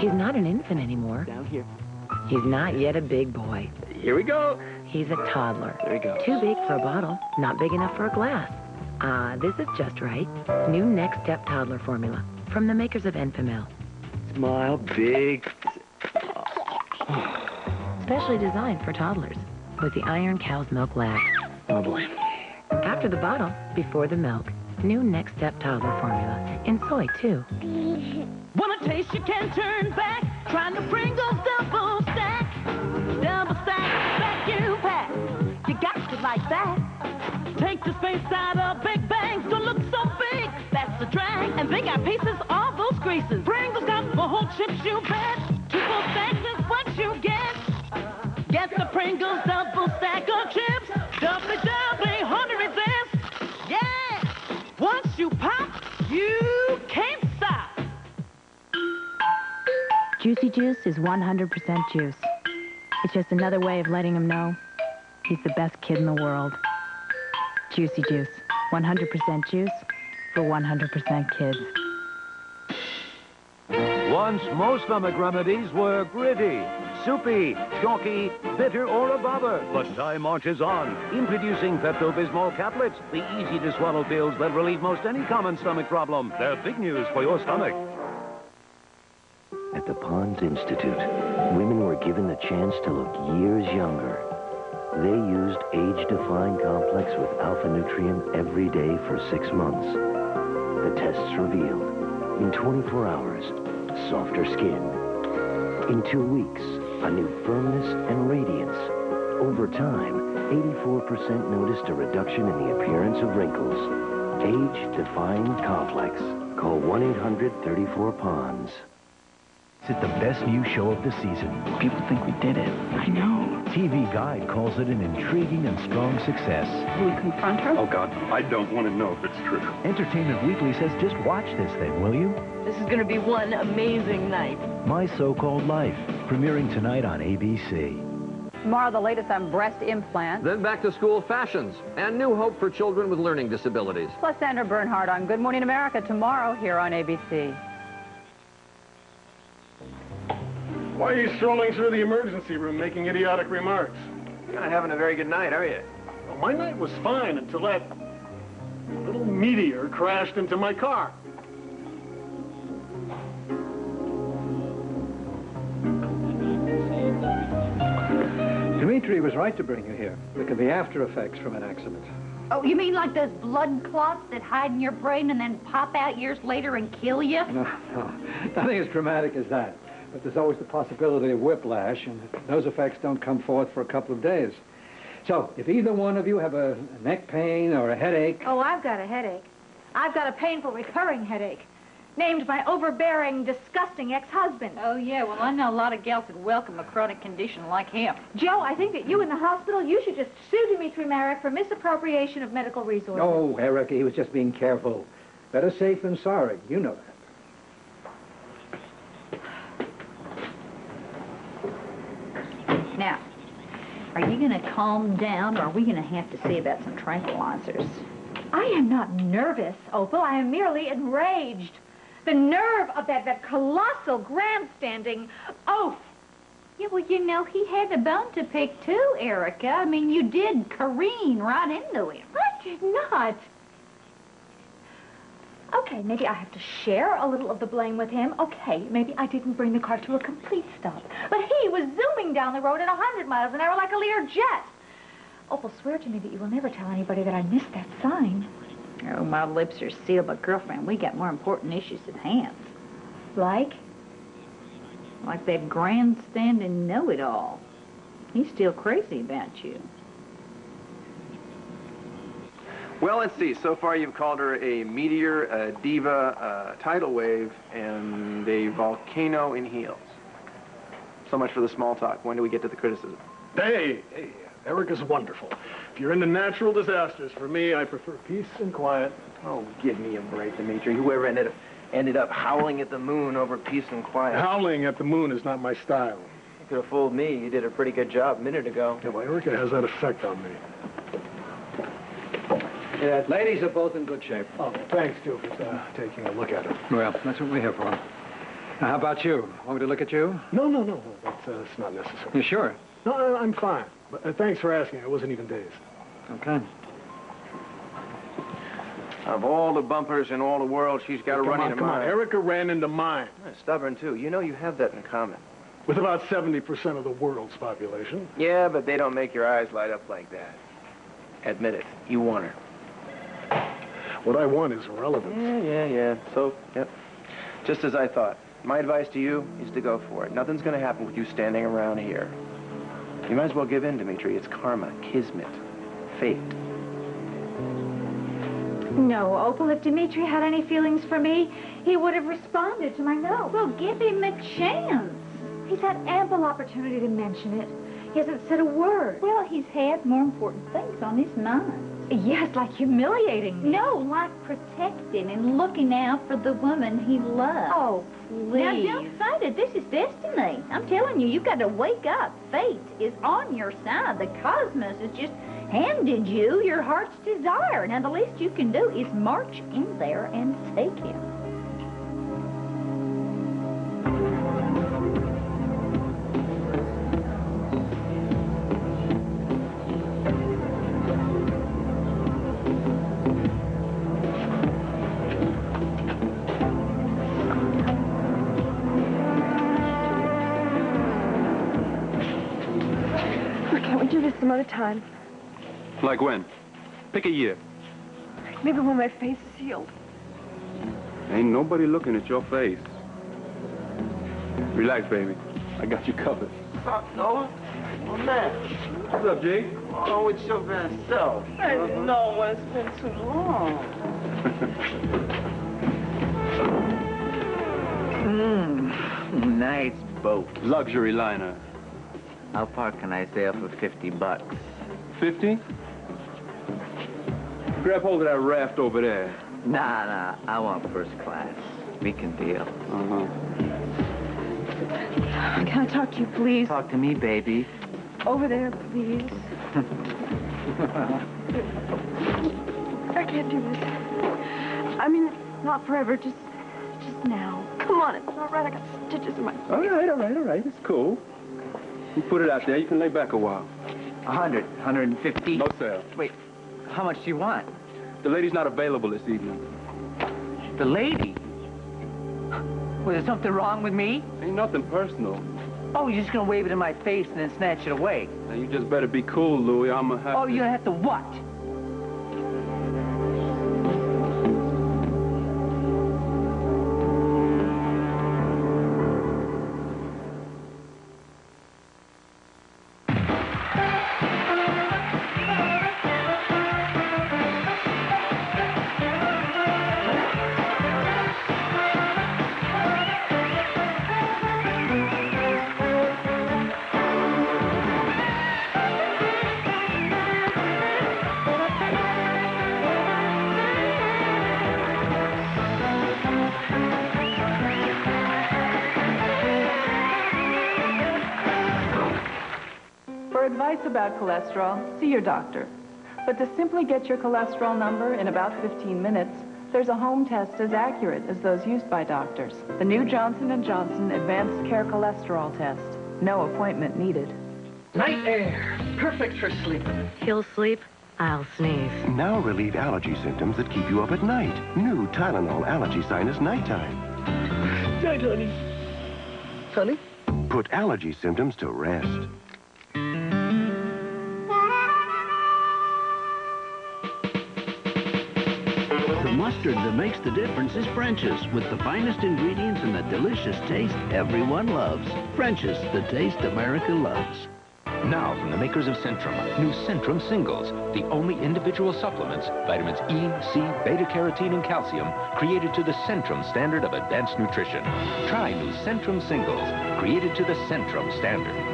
[SPEAKER 27] He's not an infant anymore.
[SPEAKER 34] Down here.
[SPEAKER 27] He's not yet a big boy.
[SPEAKER 34] Here we go.
[SPEAKER 27] He's a toddler.
[SPEAKER 34] There he goes.
[SPEAKER 27] Too big for a bottle, not big enough for a glass. Ah, this is just right. New Next Step Toddler Formula from the makers of Enfamil.
[SPEAKER 34] Smile big.
[SPEAKER 27] Specially designed for toddlers with the Iron Cow's Milk Lab.
[SPEAKER 34] Oh, boy.
[SPEAKER 27] After the bottle, before the milk. New Next Step Toddler Formula. In soy, too.
[SPEAKER 43] Want a taste you can't turn back? Trying to Pringles double stack. Double stack, stack you. You got to like that. Take the space out of Big Bangs. Don't look so big. That's the drag. And they got pieces of those greases. Pringles got the whole chips you bet. Triple stacks is what you get. Get the Pringles
[SPEAKER 44] Juice is 100% juice. It's just another way of letting him know he's the best kid in the world. Juicy Juice. 100% juice for 100% kids.
[SPEAKER 45] Once most stomach remedies were gritty, soupy, chalky, bitter, or a bother. But time marches on. Introducing Pepto-Bismol caplets, the easy-to-swallow pills that relieve most any common stomach problem. They're big news for your stomach.
[SPEAKER 25] At the Pond's Institute, women were given the chance to look years younger. They used age-defying complex with alpha nutrient every day for six months. The tests revealed, in 24 hours, softer skin. In two weeks, a new firmness and radiance. Over time, 84% noticed a reduction in the appearance of wrinkles. Age-defying complex. Call 1-800-34-PONDS.
[SPEAKER 46] Is it the best new show of the season? People think we did it. I know. TV Guide calls it an intriguing and strong success.
[SPEAKER 2] Will we confront her?
[SPEAKER 46] Oh, God, I don't want to know if it's true. Entertainment Weekly says just watch this thing, will you?
[SPEAKER 2] This is going to be one amazing night.
[SPEAKER 46] My So-Called Life, premiering tonight on ABC.
[SPEAKER 6] Tomorrow, the latest on breast implants.
[SPEAKER 47] Then back to school fashions and new hope for children with learning disabilities.
[SPEAKER 6] Plus Sandra Bernhard on Good Morning America tomorrow here on ABC.
[SPEAKER 9] Why are you strolling through the emergency room making idiotic remarks?
[SPEAKER 31] You're not having a very good night, are you?
[SPEAKER 9] Well, my night was fine until that little meteor crashed into my car.
[SPEAKER 40] Dimitri was right to bring you here. There can be after effects from an accident.
[SPEAKER 5] Oh, you mean like those blood clots that hide in your brain and then pop out years later and kill you?
[SPEAKER 40] No, no, nothing as dramatic as that. But there's always the possibility of whiplash, and those effects don't come forth for a couple of days. So, if either one of you have a neck pain or a headache,
[SPEAKER 16] Oh, I've got a headache. I've got a painful recurring headache. Named my overbearing, disgusting ex-husband.
[SPEAKER 5] Oh, yeah, well, I know a lot of gals that welcome a chronic condition like him.
[SPEAKER 16] Joe, I think that you in the hospital, you should just sue Dimitri Marick for misappropriation of medical resources.
[SPEAKER 40] oh, Erica, he was just being careful. Better safe than sorry. You know that.
[SPEAKER 5] Now, are you going to calm down, or are we going to have to see about some tranquilizers?
[SPEAKER 16] I am not nervous, Opal. I am merely enraged. The nerve of that, that colossal grandstanding oaf.
[SPEAKER 5] Yeah, well, you know, he had a bone to pick, too, Erica. I mean, you did careen right into him.
[SPEAKER 16] I did not. Okay, maybe I have to share a little of the blame with him. Okay, maybe I didn't bring the car to a complete stop. But he was zooming down the road at 100 miles an hour like a Lear jet. Opal, swear to me that you will never tell anybody that I missed that sign.
[SPEAKER 5] Oh, my lips are sealed, but girlfriend, we got more important issues at hand.
[SPEAKER 16] Like?
[SPEAKER 5] Like that grandstanding know-it-all. He's still crazy about you.
[SPEAKER 31] Well, let's see. So far, you've called her a meteor, a diva, a tidal wave, and a volcano in heels. So much for the small talk. When do we get to the criticism?
[SPEAKER 9] Hey, hey, Erica's wonderful. If you're into natural disasters, for me, I prefer peace and quiet.
[SPEAKER 31] Oh, give me a break, Dimitri. Whoever ended up, ended up howling at the moon over peace and quiet.
[SPEAKER 9] Howling at the moon is not my style.
[SPEAKER 31] You could have fooled me. You did a pretty good job a minute ago.
[SPEAKER 9] Yeah, well, Erica has that effect on me.
[SPEAKER 40] Yeah, ladies are both in good shape.
[SPEAKER 9] Oh, thanks, Joe, for uh, taking a look at them.
[SPEAKER 40] Well, that's what we're here for. Now, how about you? Want me to look at you?
[SPEAKER 9] No, no, no. That's, uh, that's not necessary.
[SPEAKER 40] You sure?
[SPEAKER 9] No, I- I'm fine. But uh, thanks for asking. I wasn't even dazed.
[SPEAKER 40] Okay.
[SPEAKER 31] Of all the bumpers in all the world, she's got to run
[SPEAKER 9] on,
[SPEAKER 31] into
[SPEAKER 9] come on.
[SPEAKER 31] mine.
[SPEAKER 9] Erica ran into mine.
[SPEAKER 31] Stubborn, too. You know you have that in common.
[SPEAKER 9] With about 70% of the world's population.
[SPEAKER 31] Yeah, but they don't make your eyes light up like that. Admit it. You want her.
[SPEAKER 9] What I want is relevance.
[SPEAKER 31] Yeah, yeah, yeah. So, yep. Just as I thought. My advice to you is to go for it. Nothing's going to happen with you standing around here. You might as well give in, Dimitri. It's karma, kismet, fate.
[SPEAKER 16] No, Opal, if Dimitri had any feelings for me, he would have responded to my note.
[SPEAKER 5] Well, give him a chance.
[SPEAKER 16] He's had ample opportunity to mention it. He hasn't said a word.
[SPEAKER 5] Well, he's had more important things on his mind.
[SPEAKER 16] Yes, like humiliating me.
[SPEAKER 5] No, like protecting and looking out for the woman he loves.
[SPEAKER 16] Oh,
[SPEAKER 5] Now,
[SPEAKER 16] please.
[SPEAKER 5] don't fight it. This is destiny. I'm telling you, you've got to wake up. Fate is on your side. The cosmos has just handed you your heart's desire. Now, the least you can do is march in there and take him.
[SPEAKER 18] Some other time?
[SPEAKER 48] Like when? Pick a year.
[SPEAKER 18] Maybe when my face is healed.
[SPEAKER 48] Ain't nobody looking at your face. Relax, baby. I got you covered.
[SPEAKER 4] Stop, Noah. Oh, man.
[SPEAKER 48] What's up, G?
[SPEAKER 4] Oh, it's your bad self. I didn't know it's been too long.
[SPEAKER 49] Mmm, nice boat.
[SPEAKER 48] Luxury liner.
[SPEAKER 49] How far can I sail for 50 bucks?
[SPEAKER 48] 50? Grab hold of that raft over there.
[SPEAKER 49] Nah, nah, I want first class. We can deal.
[SPEAKER 48] Uh-huh.
[SPEAKER 18] Can I talk to you, please?
[SPEAKER 49] Talk to me, baby.
[SPEAKER 18] Over there, please. I can't do this. I mean, not forever, just just now. Come on, it's not right. I got stitches in my face.
[SPEAKER 48] All right, all right, all right. It's cool. You put it out there. You can lay back a while.
[SPEAKER 49] A hundred, hundred and fifty.
[SPEAKER 48] No sale.
[SPEAKER 49] Wait, how much do you want?
[SPEAKER 48] The lady's not available this evening.
[SPEAKER 49] The lady? Was there something wrong with me?
[SPEAKER 48] Ain't nothing personal.
[SPEAKER 49] Oh, you're just gonna wave it in my face and then snatch it away.
[SPEAKER 48] Now, you just better be cool, Louie. I'm gonna have
[SPEAKER 49] Oh,
[SPEAKER 48] to...
[SPEAKER 49] you're gonna have to what?
[SPEAKER 50] About cholesterol, see your doctor. But to simply get your cholesterol number in about 15 minutes, there's a home test as accurate as those used by doctors. The new Johnson & Johnson Advanced Care Cholesterol Test. No appointment needed.
[SPEAKER 40] Night air. Perfect for sleeping.
[SPEAKER 27] He'll sleep.
[SPEAKER 51] I'll sneeze.
[SPEAKER 25] Now relieve allergy symptoms that keep you up at night. New Tylenol Allergy Sinus Nighttime.
[SPEAKER 52] Night, honey. Honey?
[SPEAKER 25] Put allergy symptoms to rest.
[SPEAKER 53] Mustard that makes the difference is French's, with the finest ingredients and the delicious taste everyone loves. French's, the taste America loves.
[SPEAKER 54] Now from the makers of Centrum, new Centrum Singles, the only individual supplements, vitamins E, C, beta-carotene, and calcium, created to the Centrum standard of advanced nutrition. Try new Centrum Singles, created to the Centrum standard.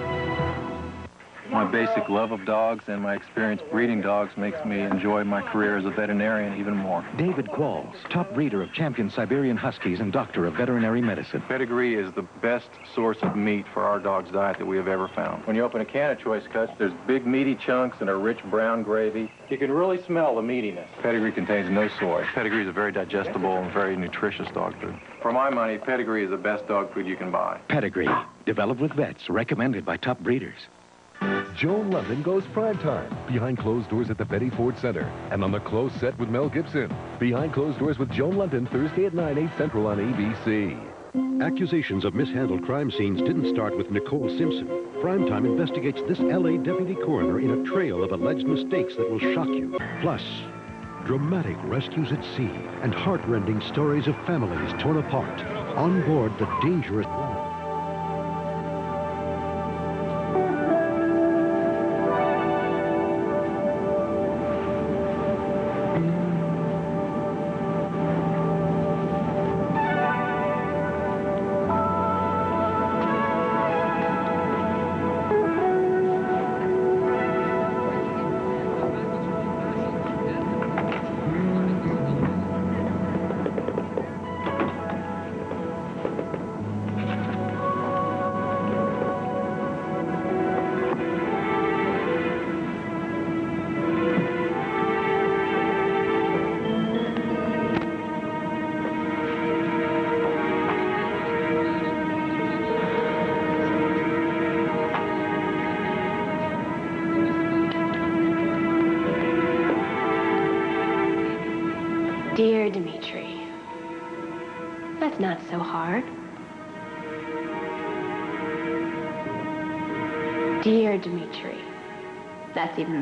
[SPEAKER 48] My basic love of dogs and my experience breeding dogs makes me enjoy my career as a veterinarian even more.
[SPEAKER 54] David Qualls, top breeder of champion Siberian Huskies and doctor of veterinary medicine.
[SPEAKER 48] Pedigree is the best source of meat for our dog's diet that we have ever found. When you open a can of Choice Cuts, there's big meaty chunks and a rich brown gravy. You can really smell the meatiness. Pedigree contains no soy. Pedigree is a very digestible and very nutritious dog food. For my money, Pedigree is the best dog food you can buy.
[SPEAKER 54] Pedigree, developed with vets, recommended by top breeders.
[SPEAKER 38] Joan Lunden goes primetime behind closed doors at the Betty Ford Center and on the closed set with Mel Gibson. Behind closed doors with Joan Lunden Thursday at 9, 8 central on ABC.
[SPEAKER 23] Accusations of mishandled crime scenes didn't start with Nicole Simpson. Primetime investigates this L.A. deputy coroner in a trail of alleged mistakes that will shock you. Plus, dramatic rescues at sea and heartrending stories of families torn apart on board the dangerous...
[SPEAKER 2] even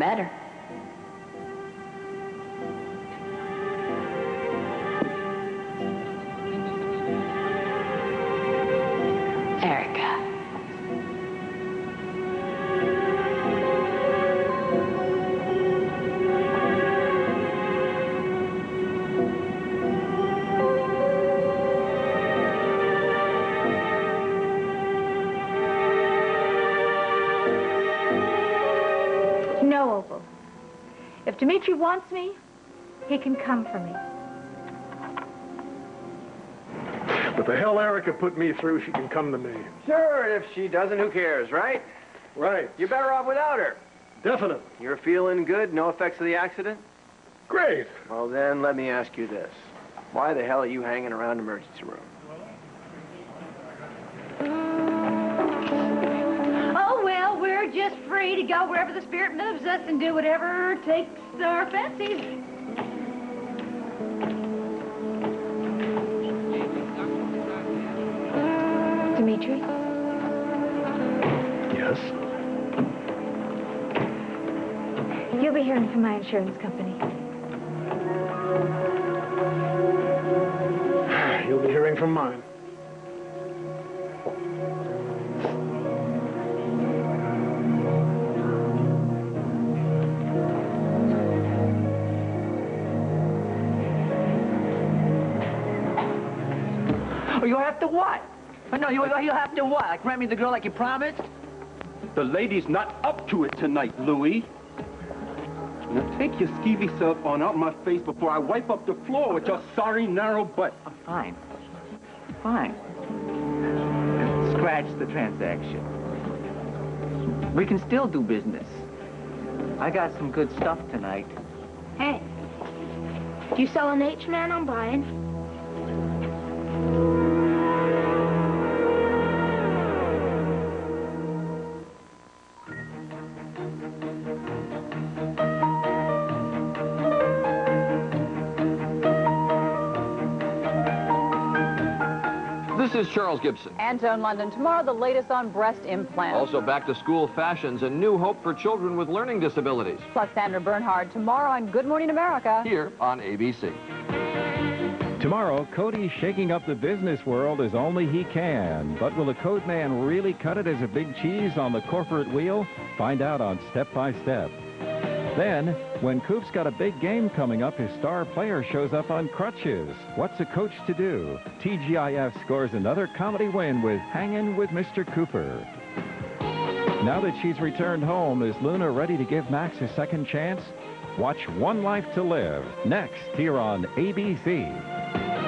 [SPEAKER 16] If Dimitri wants me, he can come for me.
[SPEAKER 9] But the hell Erica put me through, she can come to me.
[SPEAKER 31] Sure, if she doesn't, who cares, right?
[SPEAKER 9] Right.
[SPEAKER 31] You're better off without her.
[SPEAKER 9] Definitely.
[SPEAKER 31] You're feeling good? No effects of the accident?
[SPEAKER 9] Great.
[SPEAKER 31] Well, then let me ask you this. Why the hell are you hanging around the emergency room?
[SPEAKER 6] We're just free to go wherever the spirit moves us and do whatever takes our fancies.
[SPEAKER 16] Dimitri?
[SPEAKER 9] Yes?
[SPEAKER 16] You'll be hearing from my insurance company.
[SPEAKER 9] You'll be hearing from mine.
[SPEAKER 49] Have to what? Oh, no, you, you have to what? Like grant me the girl like you promised?
[SPEAKER 48] The lady's not up to it tonight, Louis. Now take your skeevy self on out my face before I wipe up the floor with your sorry, narrow butt.
[SPEAKER 49] Oh, fine. Fine. Scratch the transaction. We can still do business. I got some good stuff tonight.
[SPEAKER 2] Hey, you sell an H-man? I'm buying.
[SPEAKER 47] Charles Gibson.
[SPEAKER 6] And Joan Lunden. Tomorrow, the latest on breast implants.
[SPEAKER 47] Also back to school fashions and new hope for children with learning disabilities.
[SPEAKER 6] Plus Sandra Bernhard tomorrow on Good Morning America.
[SPEAKER 47] Here on ABC.
[SPEAKER 7] Tomorrow, Cody's shaking up the business world as only he can. But will the Code Man really cut it as a big cheese on the corporate wheel? Find out on Step by Step. Then, when Coop's got a big game coming up, his star player shows up on crutches. What's a coach to do? TGIF scores another comedy win with Hangin' with Mr. Cooper. Now that she's returned home, is Luna ready to give Max a second chance? Watch One Life to Live next here on ABC.